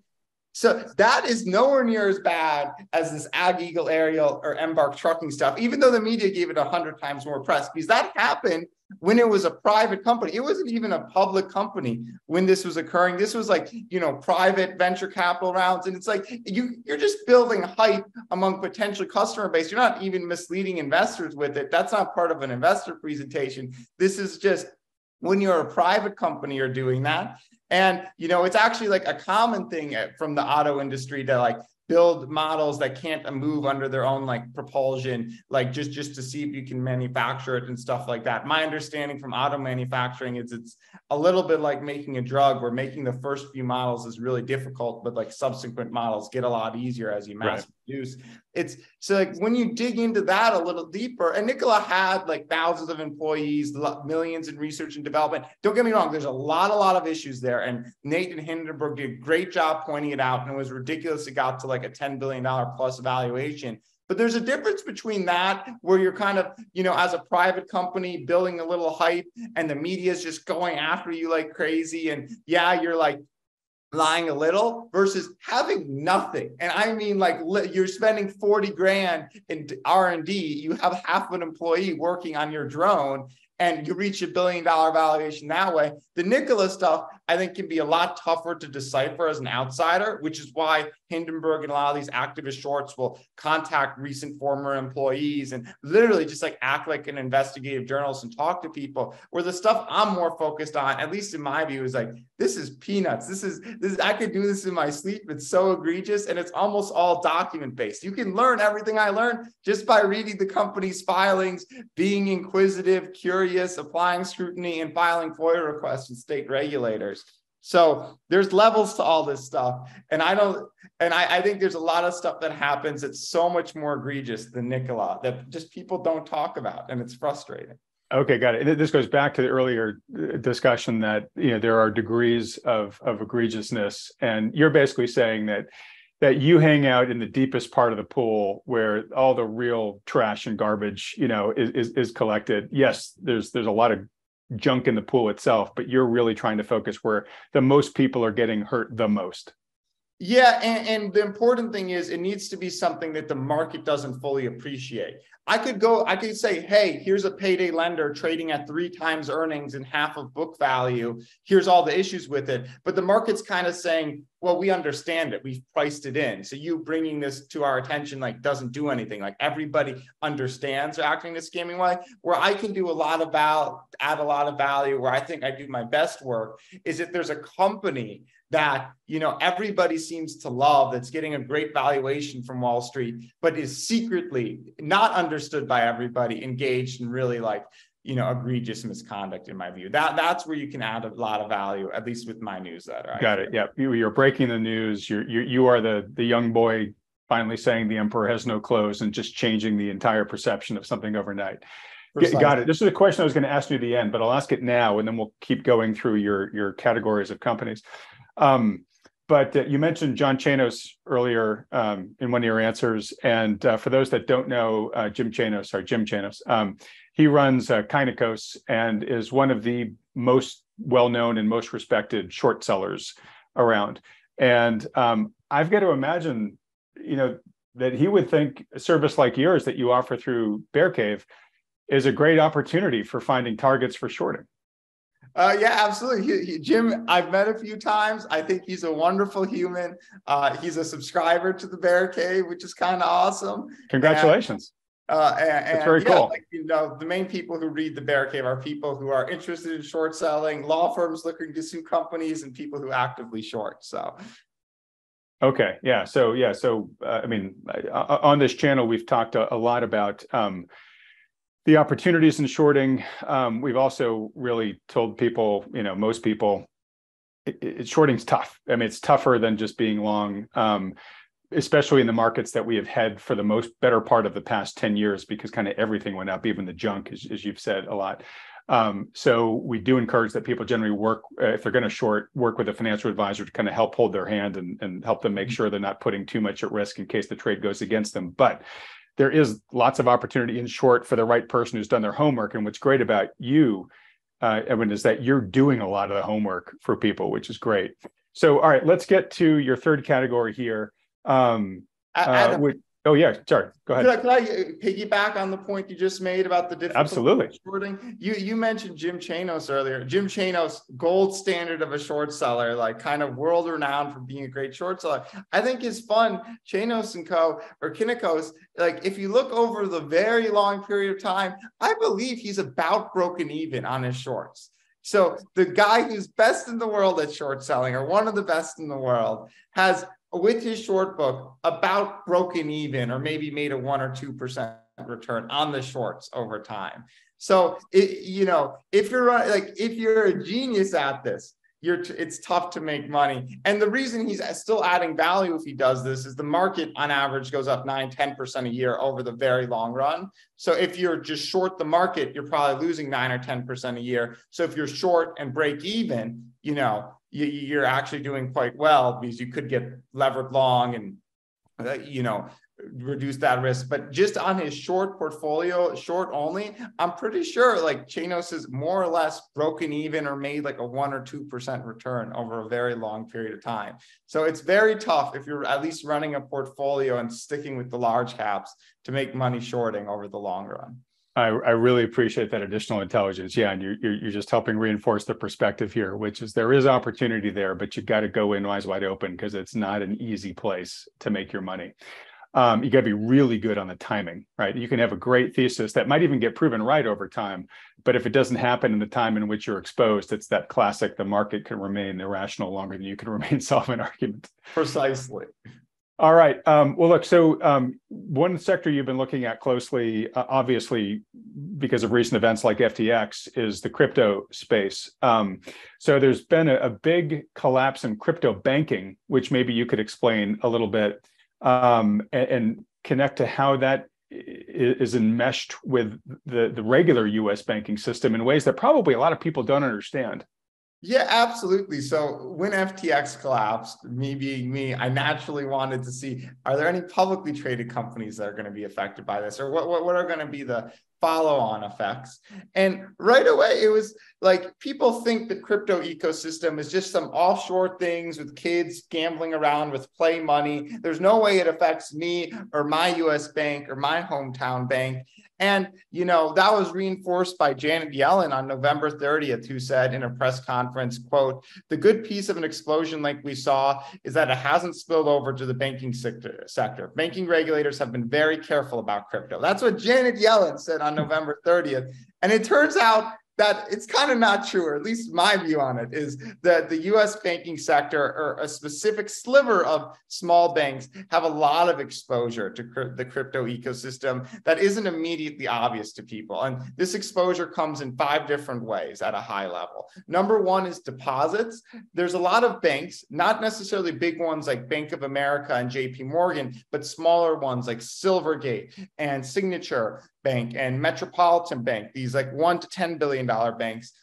Speaker 1: so that is nowhere near as bad as this AgEagle aerial or Embark trucking stuff, even though the media gave it a hundred times more press, because that happened when it was a private company. It wasn't even a public company when this was occurring. This was like, you know, private venture capital rounds. And it's like you you're just building hype among potential customer base. You're not even misleading investors with it. That's not part of an investor presentation. This is just when you're a private company, you're doing that. And you know, it's actually like a common thing eh, from the auto industry to like build models that can't move under their own like propulsion like just just to see if you can manufacture it and stuff like that my understanding from auto manufacturing is it's a little bit like making a drug where making the first few models is really difficult but like subsequent models get a lot easier as you mass right. Produce it's so like when you dig into that a little deeper and Nikola had like thousands of employees millions in research and development don't get me wrong there's a lot a lot of issues there and Nathan Hindenburg did a great job pointing it out and it was ridiculous it got to like a $10 billion plus valuation but there's a difference between that, where you're kind of, you know, as a private company building a little hype and the media is just going after you like crazy. And yeah, you're like lying a little versus having nothing. And I mean, like you're spending 40 grand in R&D, you have half an employee working on your drone and you reach a billion dollar valuation that way. The Nikola stuff, I think, can be a lot tougher to decipher as an outsider, which is why Hindenburg and a lot of these activist shorts will contact recent former employees and literally just like act like an investigative journalist and talk to people. Where the stuff I'm more focused on, at least in my view, is like this is peanuts. This is this. Is, I could do this in my sleep. It's so egregious, and it's almost all document based. You can learn everything I learned just by reading the company's filings, being inquisitive, curious, applying scrutiny, and filing FOIA requests with state regulators. So there's levels to all this stuff. And I don't, and I, I, think there's a lot of stuff that happens that's so much more egregious than Nikola that just people don't talk about. And it's frustrating.
Speaker 2: Okay, got it. This goes back to the earlier uh, discussion that you know there are degrees of of egregiousness, and you're basically saying that that you hang out in the deepest part of the pool where all the real trash and garbage you know is, is, is collected. Yes, there's there's a lot of junk in the pool itself, but you're really trying to focus where the most people are getting hurt the most.
Speaker 1: Yeah, and, and, the important thing is it needs to be something that the market doesn't fully appreciate. I could go, I could say, hey, here's a payday lender trading at three times earnings and half of book value. Here's all the issues with it. But the market's kind of saying, well, we understand it. We've priced it in. So you bringing this to our attention like doesn't do anything. Like everybody understands acting the scamming way. Where I can do a lot of val, add a lot of value. Where I think I do my best work is if there's a company that you know everybody seems to love that's getting a great valuation from wall street but is secretly not understood by everybody engaged in really like you know egregious misconduct in my view that that's where you can add a lot of value at least with my newsletter I
Speaker 2: got it yeah you, are breaking the news you're you, you are the the young boy finally saying the emperor has no clothes and just changing the entire perception of something overnight Precisely. Got it. This is a question I was going to ask you at the end, but I'll ask it now, and then we'll keep going through your your categories of companies. Um, but uh, you mentioned John Chanos earlier um, in one of your answers, and uh, for those that don't know, uh, Jim Chanos, sorry, Jim Chanos, um, he runs uh, and is one of the most well-known and most respected short sellers around. And um, I've got to imagine, you know, that he would think a service like yours that you offer through Bear Cave is a great opportunity for finding targets for shorting.
Speaker 1: Uh, yeah, absolutely. He, he, Jim, I've met a few times. I think he's a wonderful human. Uh, he's a subscriber to the Bear Cave, which is kind of awesome.
Speaker 2: Congratulations.
Speaker 1: And, uh, and,
Speaker 2: That's very yeah, cool.
Speaker 1: Like, you know, the main people who read the Bear Cave are people who are interested in short selling, law firms looking to sue companies, and people who actively short. So
Speaker 2: Okay. Yeah. So yeah. So uh, I mean, uh, on this channel, we've talked a, a lot about um, the opportunities in shorting. Um, we've also really told people, you know, most people, it, it, shorting's tough. I mean, it's tougher than just being long, um, especially in the markets that we have had for the most better part of the past ten years, because kind of everything went up, even the junk, as, as you've said a lot. Um, so we do encourage that people generally work, uh, if they're going to short, work with a financial advisor to kind of help hold their hand and, and help them make mm-hmm. sure they're not putting too much at risk in case the trade goes against them. But there is lots of opportunity in short for the right person who's done their homework. And what's great about you, uh, Edwin, is that you're doing a lot of the homework for people, which is great. So, all right, let's get to your third category here. Um,
Speaker 1: Adam, uh,
Speaker 2: Oh yeah, sorry. Go ahead.
Speaker 1: Could I, could I, uh, piggyback on the point you just made about the difference?
Speaker 2: Absolutely.
Speaker 1: Shorting. You you mentioned Jim Chanos earlier. Jim Chanos, gold standard of a short seller, like kind of world renowned for being a great short seller. I think is fun. Chanos and Co. or Kynikos, like if you look over the very long period of time, I believe he's about broken even on his shorts. So the guy who's best in the world at short selling, or one of the best in the world, has with his short book about broken even or maybe made a one or two percent return on the shorts over time. So it, you know, if you're like if you're a genius at this, you're it's tough to make money. And the reason he's still adding value if he does this is the market on average goes up 9 10% a year over the very long run. So if you're just short the market, you're probably losing 9 or 10% a year. So if you're short and break even, you know, you, are actually doing quite well because you could get levered long and uh, you know reduce that risk. But just on his short portfolio, short only, I'm pretty sure like Chanos is more or less broken even or made like a one or two percent return over a very long period of time. So it's very tough if you're at least running a portfolio and sticking with the large caps to make money shorting over the long run.
Speaker 2: I, I, really appreciate that additional intelligence. Yeah, and you're, you're just helping reinforce the perspective here, which is there is opportunity there, but you've got to go in eyes wide open because it's not an easy place to make your money. Um, you got to be really good on the timing, right? You can have a great thesis that might even get proven right over time, but if it doesn't happen in the time in which you're exposed, it's that classic: the market can remain irrational longer than you can *laughs* remain solvent argument.
Speaker 1: Precisely.
Speaker 2: All right. Um, well, look, so um, one sector you've been looking at closely, uh, obviously, because of recent events like FTX, is the crypto space. Um, so there's been a, a, big collapse in crypto banking, which maybe you could explain a little bit um, and, and, connect to how that is enmeshed with the, the regular US banking system in ways that probably a lot of people don't understand.
Speaker 1: Yeah, absolutely. So when FTX collapsed, me being me, I naturally wanted to see are there any publicly traded companies that are going to be affected by this, or what what, what are going to be the follow on effects? And right away, it was like people think the crypto ecosystem is just some offshore things with kids gambling around with play money. There's no way it affects me or my US bank or my hometown bank. And, you know, that was reinforced by Janet Yellen on November 30th, who said in a press conference, quote, the good piece of an explosion like we saw is that it hasn't spilled over to the banking sector. sector. Banking regulators have been very careful about crypto. That's what Janet Yellen said on November 30th. And it turns out that it's kind of not true, or at least my view on it is that the US banking sector or a specific sliver of small banks have a lot of exposure to cr- the crypto ecosystem that isn't immediately obvious to people. And this exposure comes in five different ways at a high level. Number one is deposits. There's a lot of banks, not necessarily big ones like Bank of America and JP Morgan, but smaller ones like Silvergate and Signature Bank and Metropolitan Bank, these like one to $10 billion banks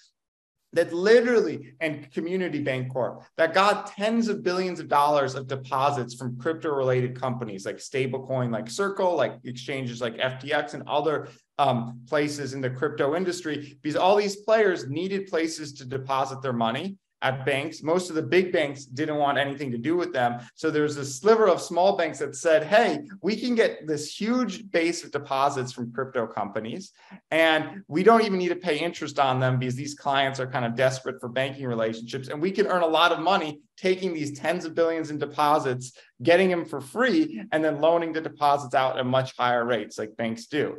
Speaker 1: that literally, and Community Bank Corp, that got tens of billions of dollars of deposits from crypto related companies like stablecoin, like Circle, like exchanges like FTX and other um, places in the crypto industry, because all these players needed places to deposit their money at banks. Most of the big banks didn't want anything to do with them. So there's a sliver of small banks that said, hey, we can get this huge base of deposits from crypto companies, and we don't even need to pay interest on them because these clients are kind of desperate for banking relationships. And we can earn a lot of money taking these tens of billions in deposits, getting them for free, and then loaning the deposits out at much higher rates like banks do.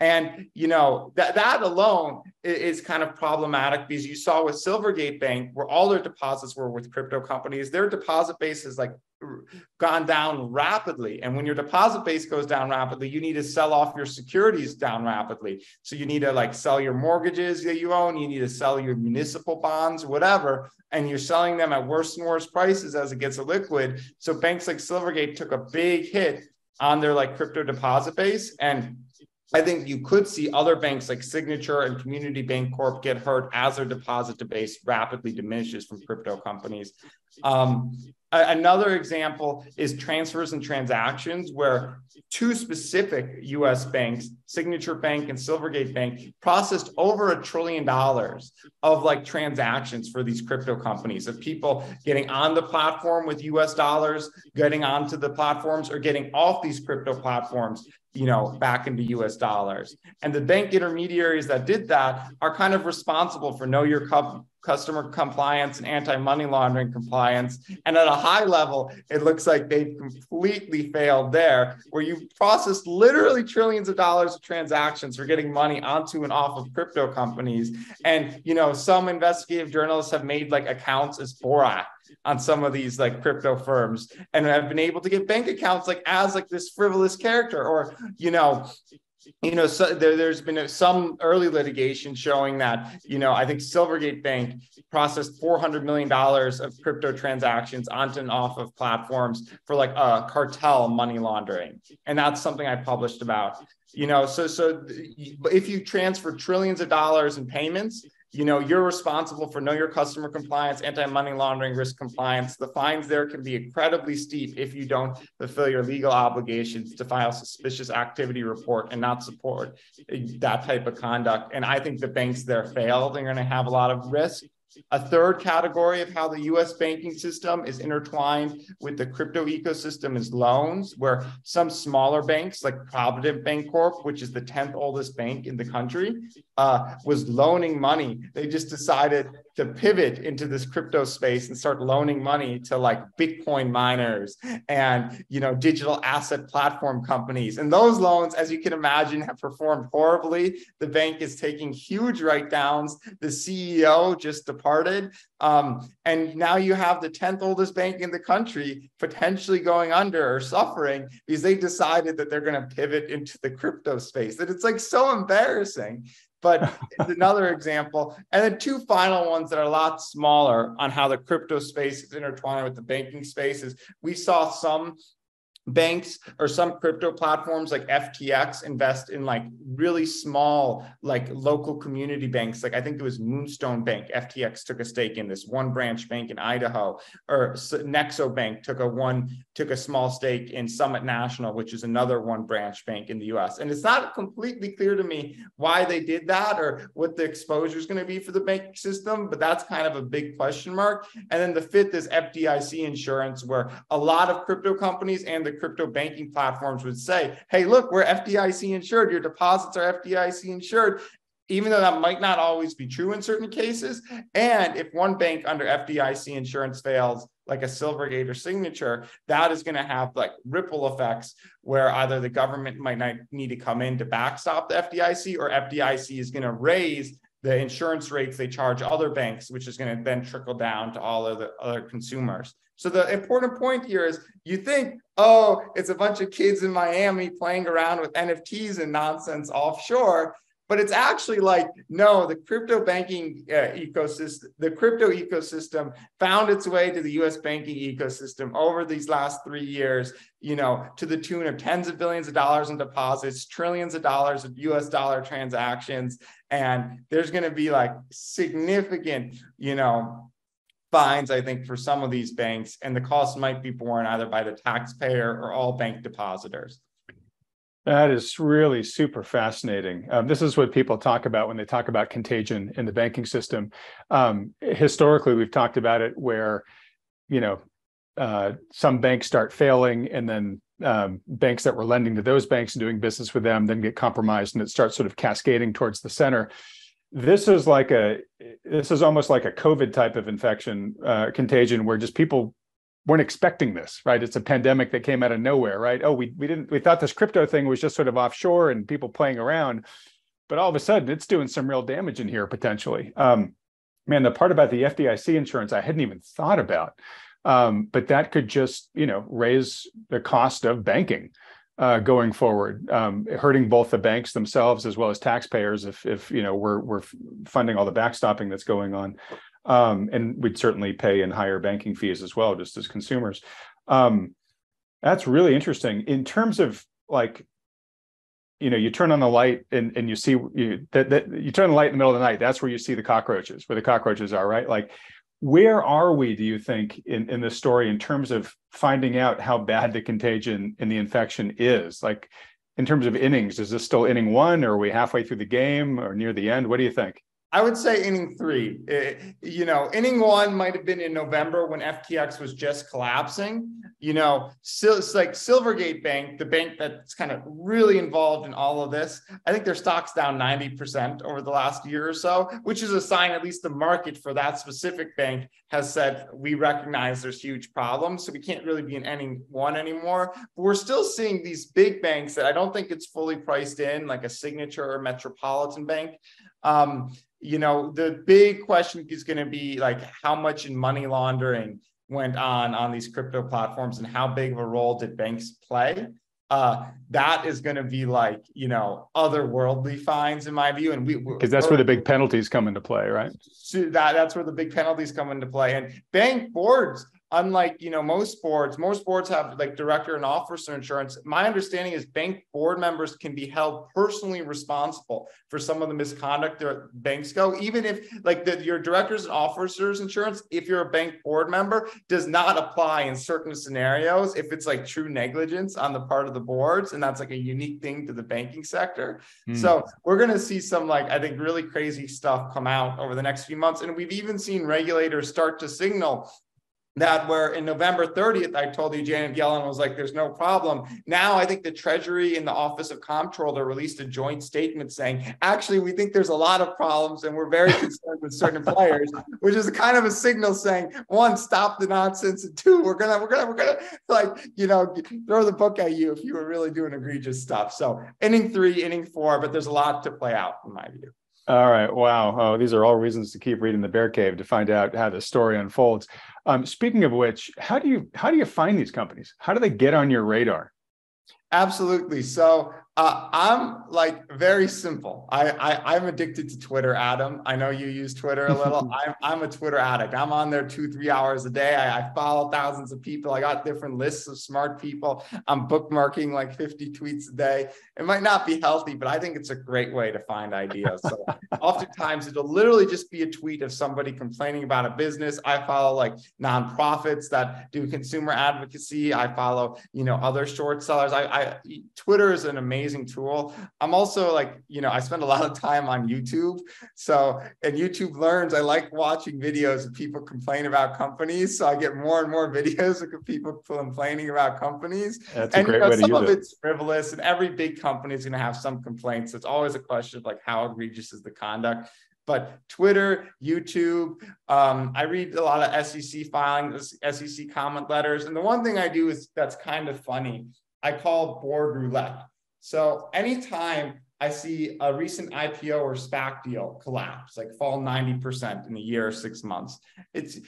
Speaker 1: And you know that that alone is kind of problematic because you saw with Silvergate Bank, where all their deposits were with crypto companies, their deposit base is like gone down rapidly. And when your deposit base goes down rapidly, you need to sell off your securities down rapidly. So you need to like sell your mortgages that you own, you need to sell your municipal bonds, whatever, and you're selling them at worse and worse prices as it gets a liquid. So banks like Silvergate took a big hit on their like crypto deposit base and I think you could see other banks like Signature and Community Bank Corp get hurt as their deposit base rapidly diminishes from crypto companies. Um, another example is transfers and transactions where two specific US banks, Signature Bank and Silvergate Bank, processed over a trillion dollars of like transactions for these crypto companies of people getting on the platform with US dollars, getting onto the platforms or getting off these crypto platforms you know, back into US dollars. And the bank intermediaries that did that are kind of responsible for know your customer compliance and anti-money laundering compliance. And at a high level, it looks like they've completely failed there, where you processed literally trillions of dollars of transactions for getting money onto and off of crypto companies. And you know, some investigative journalists have made like accounts as Borat on some of these like crypto firms and have been able to get bank accounts like as like this frivolous character or you know you know, so there, has been some early litigation showing that, you know, I think Silvergate Bank processed $400 million of crypto transactions onto and off of platforms for like a cartel money laundering. And that's something I published about, you know, so, so if you transfer trillions of dollars in payments, you know you're responsible for know your customer compliance anti-money laundering risk compliance. The fines there can be incredibly steep if you don't fulfill your legal obligations to file suspicious activity report and not support that type of conduct. And i think the banks there failed. They're going to have a lot of risk a third category of how the US banking system is intertwined with the crypto ecosystem is loans, where some smaller banks like Provident Bancorp, which is the 10th oldest bank in the country, uh, was loaning money. They just decided to pivot into this crypto space and start loaning money to like Bitcoin miners and you know digital asset platform companies. And those loans, as you can imagine, have performed horribly. The bank is taking huge write downs. The CEO just departed. Um, and now you have the 10th oldest bank in the country potentially going under or suffering because they decided that they're going to pivot into the crypto space. And it's like so embarrassing but *laughs* it's another example. And then two final ones that are a lot smaller on how the crypto space is intertwined with the banking spaces. We saw some banks or some crypto platforms like FTX invest in like really small, like local community banks. Like I think it was Moonstone Bank. FTX took a stake in this one branch bank in Idaho, or Nexo Bank took a one took a small stake in Summit National, which is another one branch bank in the U.S. And it's not completely clear to me why they did that or what the exposure is going to be for the bank system, but that's kind of a big question mark. And then the fifth is FDIC insurance, where a lot of crypto companies and the crypto banking platforms would say, hey, look, we're FDIC insured. Your deposits are FDIC insured, even though that might not always be true in certain cases. And if one bank under FDIC insurance fails, like a Silvergate or Signature, that is going to have like ripple effects where either the government might not need to come in to backstop the FDIC or FDIC is going to raise the insurance rates they charge other banks, which is going to then trickle down to all of the other consumers. So the important point here is you think, oh, it's a bunch of kids in Miami playing around with NFTs and nonsense offshore. But it's actually like, no, the crypto banking uh, ecosystem, the crypto ecosystem found its way to the US banking ecosystem over these last three years, you know, to the tune of tens of billions of dollars in deposits, trillions of dollars of US dollar transactions. And there's going to be like significant, you know, fines, I think, for some of these banks, and the cost might be borne either by the taxpayer or all bank depositors.
Speaker 2: That is really super fascinating. Um, this is what people talk about when they talk about contagion in the banking system. Um, historically, we've talked about it where, you know, uh, some banks start failing, and then um, banks that were lending to those banks and doing business with them then get compromised, and it starts sort of cascading towards the center. This is like a, this is almost like a COVID type of infection uh, contagion where just people weren't expecting this, right? It's a pandemic that came out of nowhere, right? Oh, we we didn't we thought this crypto thing was just sort of offshore and people playing around, but all of a sudden it's doing some real damage in here potentially. Um, man, the part about the FDIC insurance I hadn't even thought about, um, but that could just you know raise the cost of banking. Uh, going forward, um, hurting both the banks themselves as well as taxpayers if if you know we're we're funding all the backstopping that's going on. Um, and we'd certainly pay in higher banking fees as well, just as consumers. Um, that's really interesting. In terms of like, you know, you turn on the light and, and you see you, that, that you turn the light in the middle of the night. That's where you see the cockroaches, where the cockroaches are, right? Like, where are we, do you think, in, in this story in terms of finding out how bad the contagion and the infection is? Like, in terms of innings, is this still inning one, or are we halfway through the game or near the end? What do you think?
Speaker 1: I would say inning three. It, eh, you know, inning one might have been in November when FTX was just collapsing. You know, so it's like Silvergate Bank, the bank that's kind of really involved in all of this. I think their stock's down 90% over the last year or so, which is a sign at least the market for that specific bank has said we recognize there's huge problems. So we can't really be in inning one anymore. But we're still seeing these big banks that I don't think it's fully priced in, like a signature or metropolitan bank. Um, you know, the big question is going to be like how much in money laundering went on on these crypto platforms and how big of a role did banks play? Uh, that is going to be like you know otherworldly fines in my view, and we
Speaker 2: because that's where the big penalties come into play, right?
Speaker 1: So that that's where the big penalties come into play, and bank boards unlike you know most boards most boards have like director and officer insurance my understanding is bank board members can be held personally responsible for some of the misconduct that banks go even if like the, your directors and officers insurance if you're a bank board member does not apply in certain scenarios if it's like true negligence on the part of the boards and that's like a unique thing to the banking sector mm. so we're going to see some like i think really crazy stuff come out over the next few months and we've even seen regulators start to signal that where in November 30th, I told you Janet Yellen was like, there's no problem. Now I think the Treasury and the Office of Comptroller released a joint statement saying, actually, we think there's a lot of problems and we're very concerned with certain players, *laughs* which is kind of a signal saying, one, stop the nonsense, and two, we're gonna, we're gonna, we're gonna like, you know, throw the book at you if you were really doing egregious stuff. So inning three, inning four, but there's a lot to play out in my view.
Speaker 2: All right. Wow. Oh, these are all reasons to keep reading the Bear Cave to find out how the story unfolds. Um, speaking of which, how do you how do you find these companies? How do they get on your radar?
Speaker 1: Absolutely. So uh, I'm like very simple. I, I am addicted to Twitter, Adam. I know you use Twitter a little. *laughs* I'm I'm a Twitter addict. I'm on there two three hours a day. I, I, follow thousands of people. I got different lists of smart people. I'm bookmarking like 50 tweets a day. It might not be healthy, but I think it's a great way to find ideas. So *laughs* oftentimes it'll literally just be a tweet of somebody complaining about a business. I follow like nonprofits that do consumer advocacy. I follow you know other short sellers. I, I Twitter is an amazing amazing tool. I'm also like, you know, I spend a lot of time on YouTube. So, and YouTube learns, I like watching videos of people complain about companies. So I get more and more videos of people complaining about companies.
Speaker 2: That's and, a great you know, way to
Speaker 1: some
Speaker 2: use
Speaker 1: of it. it's frivolous and every big company is going to have some complaints. It's always a question of like, how egregious is the conduct? but Twitter, YouTube, um, I read a lot of SEC filings, SEC comment letters. And the one thing I do is that's kind of funny. I call board roulette. So anytime I see a recent IPO or SPAC deal collapse, like fall 90% in a year or six months, it's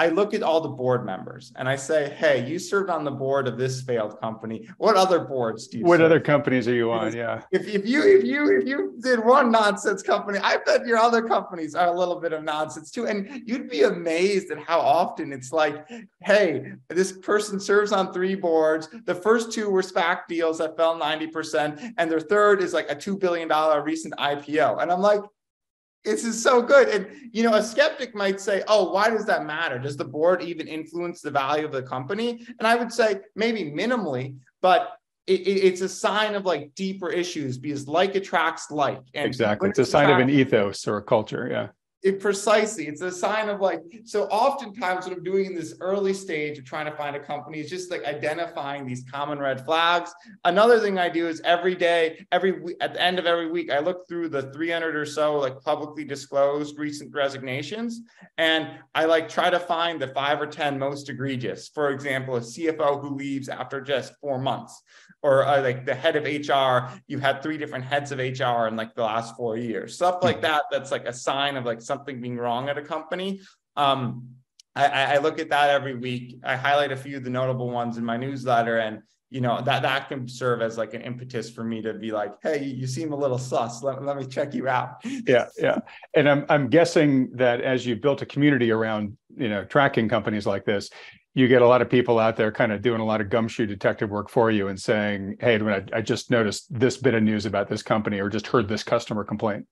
Speaker 1: I look at all the board members and I say, hey, you served on the board of this failed company. What other boards do you
Speaker 2: What
Speaker 1: serve?
Speaker 2: other companies are you on? Yeah.
Speaker 1: If, if you if you if you did one nonsense company, I bet your other companies are a little bit of nonsense too. And you'd be amazed at how often it's like, hey, this person serves on three boards. The first two were SPAC deals that fell 90%, and their third is like a $2 billion recent IPO. And I'm like, this is so good. And, you know, a skeptic might say, oh, why does that matter? Does the board even influence the value of the company? And I would say maybe minimally, but it, it's a sign of like deeper issues because like attracts like.
Speaker 2: And exactly, it's a sign of an ethos or a culture. Yeah.
Speaker 1: It precisely, it's a sign of like, so oftentimes what I'm doing in this early stage of trying to find a company is just like identifying these common red flags. Another thing I do is every day, every at the end of every week, I look through the 300 or so like publicly disclosed recent resignations, and I like try to find the five or 10 most egregious. For example, a CFO who leaves after just four months, or uh, like the head of HR, you've had three different heads of HR in like the last four years, stuff like hmm. that. That's like a sign of like something being wrong at a company. Um, I, I look at that every week. I highlight a few of the notable ones in my newsletter, and you know that that can serve as like an impetus for me to be like, hey, you seem a little sus. Let, let me check you out.
Speaker 2: Yeah, yeah. And I'm I'm guessing that as you built a community around you know tracking companies like this, you get a lot of people out there kind of doing a lot of gumshoe detective work for you and saying, hey, I, I just noticed this bit of news about this company or just heard this customer complaint.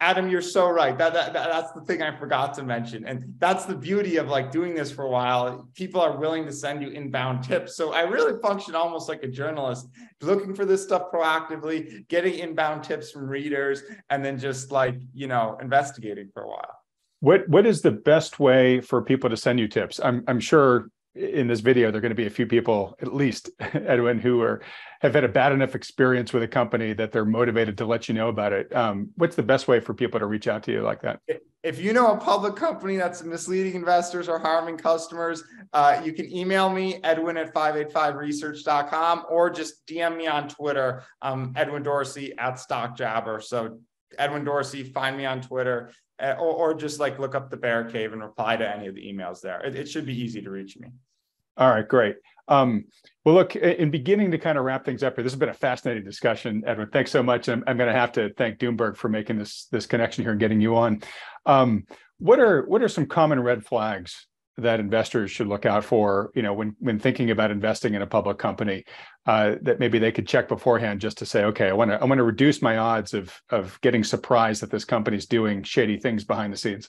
Speaker 1: Adam, you're so right. That, that, that, that's the thing I forgot to mention. And that's the beauty of like doing this for a while. People are willing to send you inbound tips. So I really function almost like a journalist, looking for this stuff proactively, getting inbound tips from readers, and then just like, you know, investigating for a while.
Speaker 2: What what is the best way for people to send you tips? I'm I'm sure in this video, there are going to be a few people, at least *laughs* Edwin, who are have had a bad enough experience with a company that they're motivated to let you know about it. Um, what's the best way for people to reach out to you like that?
Speaker 1: If you know a public company that's misleading investors or harming customers, uh, you can email me, edwin at 585research.com, or just DM me on Twitter, um, Edwin Dorsey at StockJabber. So Edwin Dorsey, find me on Twitter. Uh, or, or, just like look up the bear cave and reply to any of the emails there. It, it should be easy to reach me.
Speaker 2: All right, great. Um, well, look, in beginning to kind of wrap things up here, this has been a fascinating discussion, Edwin. Thanks so much. I'm, I'm going to have to thank Doomberg for making this this connection here and getting you on. Um, what are what are some common red flags that investors should look out for, you know, when when thinking about investing in a public company, uh, that maybe they could check beforehand just to say, okay, I want to I want to reduce my odds of of getting surprised that this company's doing shady things behind the scenes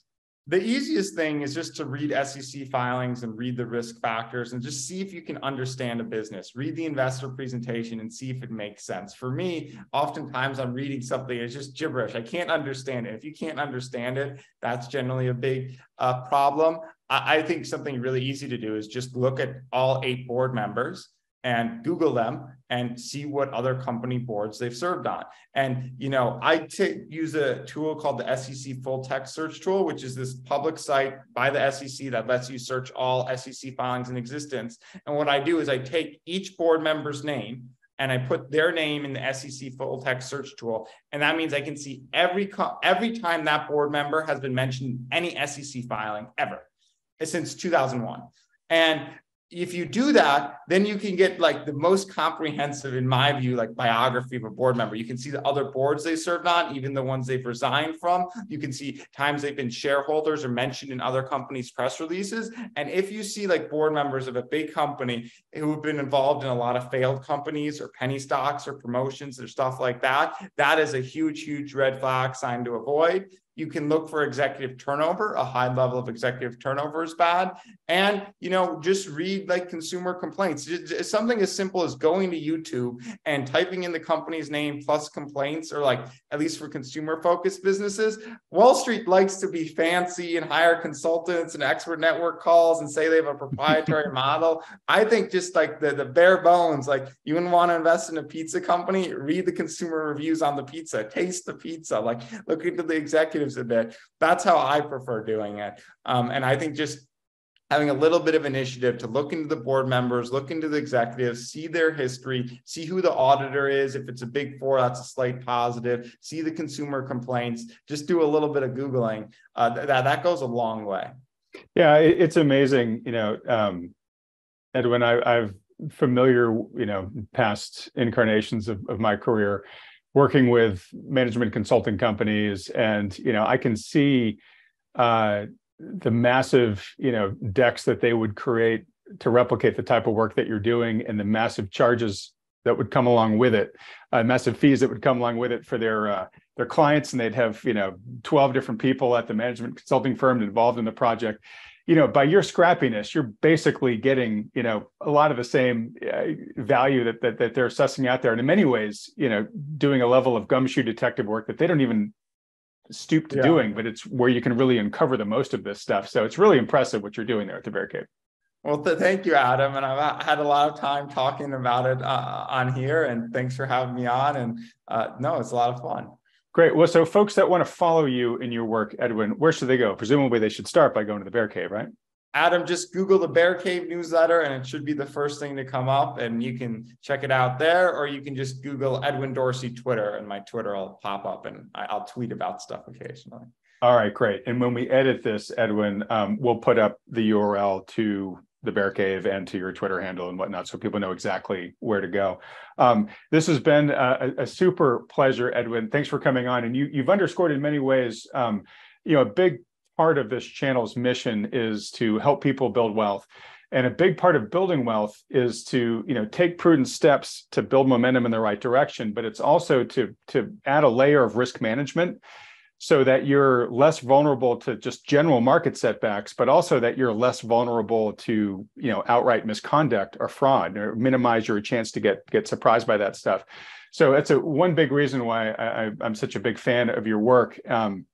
Speaker 1: the easiest thing is just to read SEC filings and read the risk factors and just see if you can understand a business. Read the investor presentation and see if it makes sense. For me, oftentimes I'm reading something, it's just gibberish. I can't understand it. If you can't understand it, that's generally a big uh, problem. I, I think something really easy to do is just look at all eight board members and Google them and see what other company boards they've served on. And you know, I t- use a tool called the SEC Full Text Search Tool, which is this public site by the SEC that lets you search all SEC filings in existence. And what I do is I take each board member's name and I put their name in the SEC Full Text Search Tool, and that means I can see every co- every time that board member has been mentioned in any SEC filing ever eh, since 2001. And if you do that, then you can get like the most comprehensive, in my view, like biography of a board member. You can see the other boards they served on, even the ones they've resigned from. You can see times they've been shareholders or mentioned in other companies' press releases. And if you see like board members of a big company who have been involved in a lot of failed companies or penny stocks or promotions or stuff like that, that is a huge, huge red flag sign to avoid. You can look for executive turnover. A high level of executive turnover is bad. And, you know, just read like consumer complaints. It's something as simple as going to YouTube and typing in the company's name plus complaints, or like at least for consumer focused businesses. Wall Street likes to be fancy and hire consultants and expert network calls and say they have a *laughs* proprietary model. I think just like the, the bare bones, like you wouldn't want to invest in a pizza company, read the consumer reviews on the pizza, taste the pizza, like look into the executive a bit. That's how I prefer doing it. Um, and I think just having a little bit of initiative to look into the board members, look into the executives, see their history, see who the auditor is. If it's a big four, that's a slight positive. See the consumer complaints. Just do a little bit of googling. Uh, that that goes a long way.
Speaker 2: Yeah, it's amazing. You know, um, Edwin, I, I've familiar, you know, past incarnations of, of my career working with management consulting companies and you know i can see uh, the massive you know decks that they would create to replicate the type of work that you're doing and the massive charges that would come along with it uh, massive fees that would come along with it for their uh, their clients. And they'd have you know 12 different people at the management consulting firm involved in the project you know, by your scrappiness, you're basically getting, you know, a lot of the same uh, value that, that that they're assessing out there, and in many ways, you know, doing a level of gumshoe detective work that they don't even stoop to yeah. doing, but it's where you can really uncover the most of this stuff. So it's really impressive what you're doing there at the Bear Cave.
Speaker 1: Well, th- thank you, Adam. And I've had a lot of time talking about it uh, on here, and thanks for having me on. And uh, no, it's a lot of fun.
Speaker 2: Great. Well, so folks that want to follow you in your work, Edwin, where should they go? Presumably they should start by going to the Bear Cave, right?
Speaker 1: Adam, just Google the Bear Cave newsletter and it should be the first thing to come up. And you can check it out there, or you can just Google Edwin Dorsey Twitter and my Twitter will pop up and I'll tweet about stuff occasionally.
Speaker 2: All right, great. And when we edit this, Edwin, um, we'll put up the URL to the Bear Cave and to your Twitter handle and whatnot, so people know exactly where to go. Um, this has been a, a, super pleasure, Edwin. Thanks for coming on, and you, you've underscored in many ways. Um, you know, a big part of this channel's mission is to help people build wealth, and a big part of building wealth is to you know take prudent steps to build momentum in the right direction. But it's also to to add a layer of risk management so that you're less vulnerable to just general market setbacks, but also that you're less vulnerable to you know outright misconduct or fraud, or minimize your chance to get get surprised by that stuff. So that's a one big reason why I, am such a big fan of your work. Um,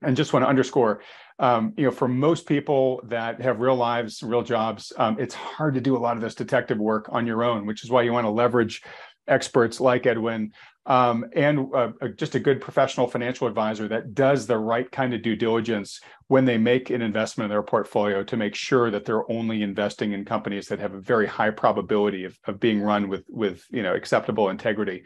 Speaker 2: and just want to underscore, um, you know, for most people that have real lives, real jobs, um, it's hard to do a lot of this detective work on your own, which is why you want to leverage experts like Edwin um, and uh, just a good professional financial advisor that does the right kind of due diligence when they make an investment in their portfolio to make sure that they're only investing in companies that have a very high probability of, of being run with with you know acceptable integrity.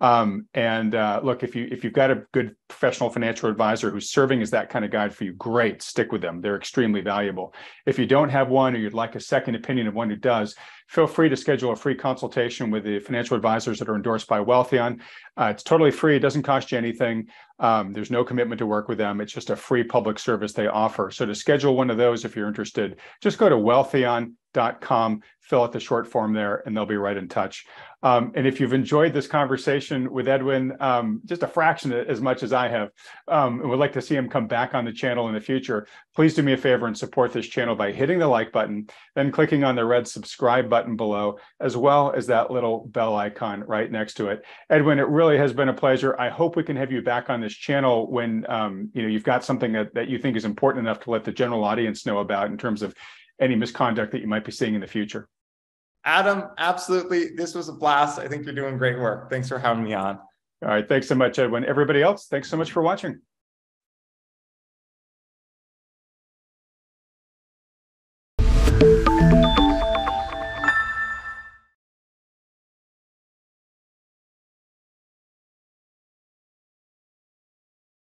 Speaker 2: Um, and uh, look, if you if you've got a good professional financial advisor who's serving as that kind of guide for you, great, stick with them. They're extremely valuable. If you don't have one, or you'd like a second opinion of one who does, feel free to schedule a free consultation with the financial advisors that are endorsed by Wealthion. Uh, it's totally free; it doesn't cost you anything. Um, there's no commitment to work with them. It's just a free public service they offer. So to schedule one of those, if you're interested, just go to Wealthion.com, fill out the short form there, and they'll be right in touch. Um, and if you've enjoyed this conversation with Edwin, um, just a fraction as much as I have, um, and would like to see him come back on the channel in the future, please do me a favor and support this channel by hitting the like button, then clicking on the red subscribe button below, as well as that little bell icon right next to it. Edwin, it really has been a pleasure. I hope we can have you back on this channel when um, you know you've got something that, that you think is important enough to let the general audience know about in terms of any misconduct that you might be seeing in the future.
Speaker 1: Adam, absolutely. This was a blast. I think you're doing great work. Thanks for having me on.
Speaker 2: All right. Thanks so much, Edwin. Everybody else, thanks so much for watching.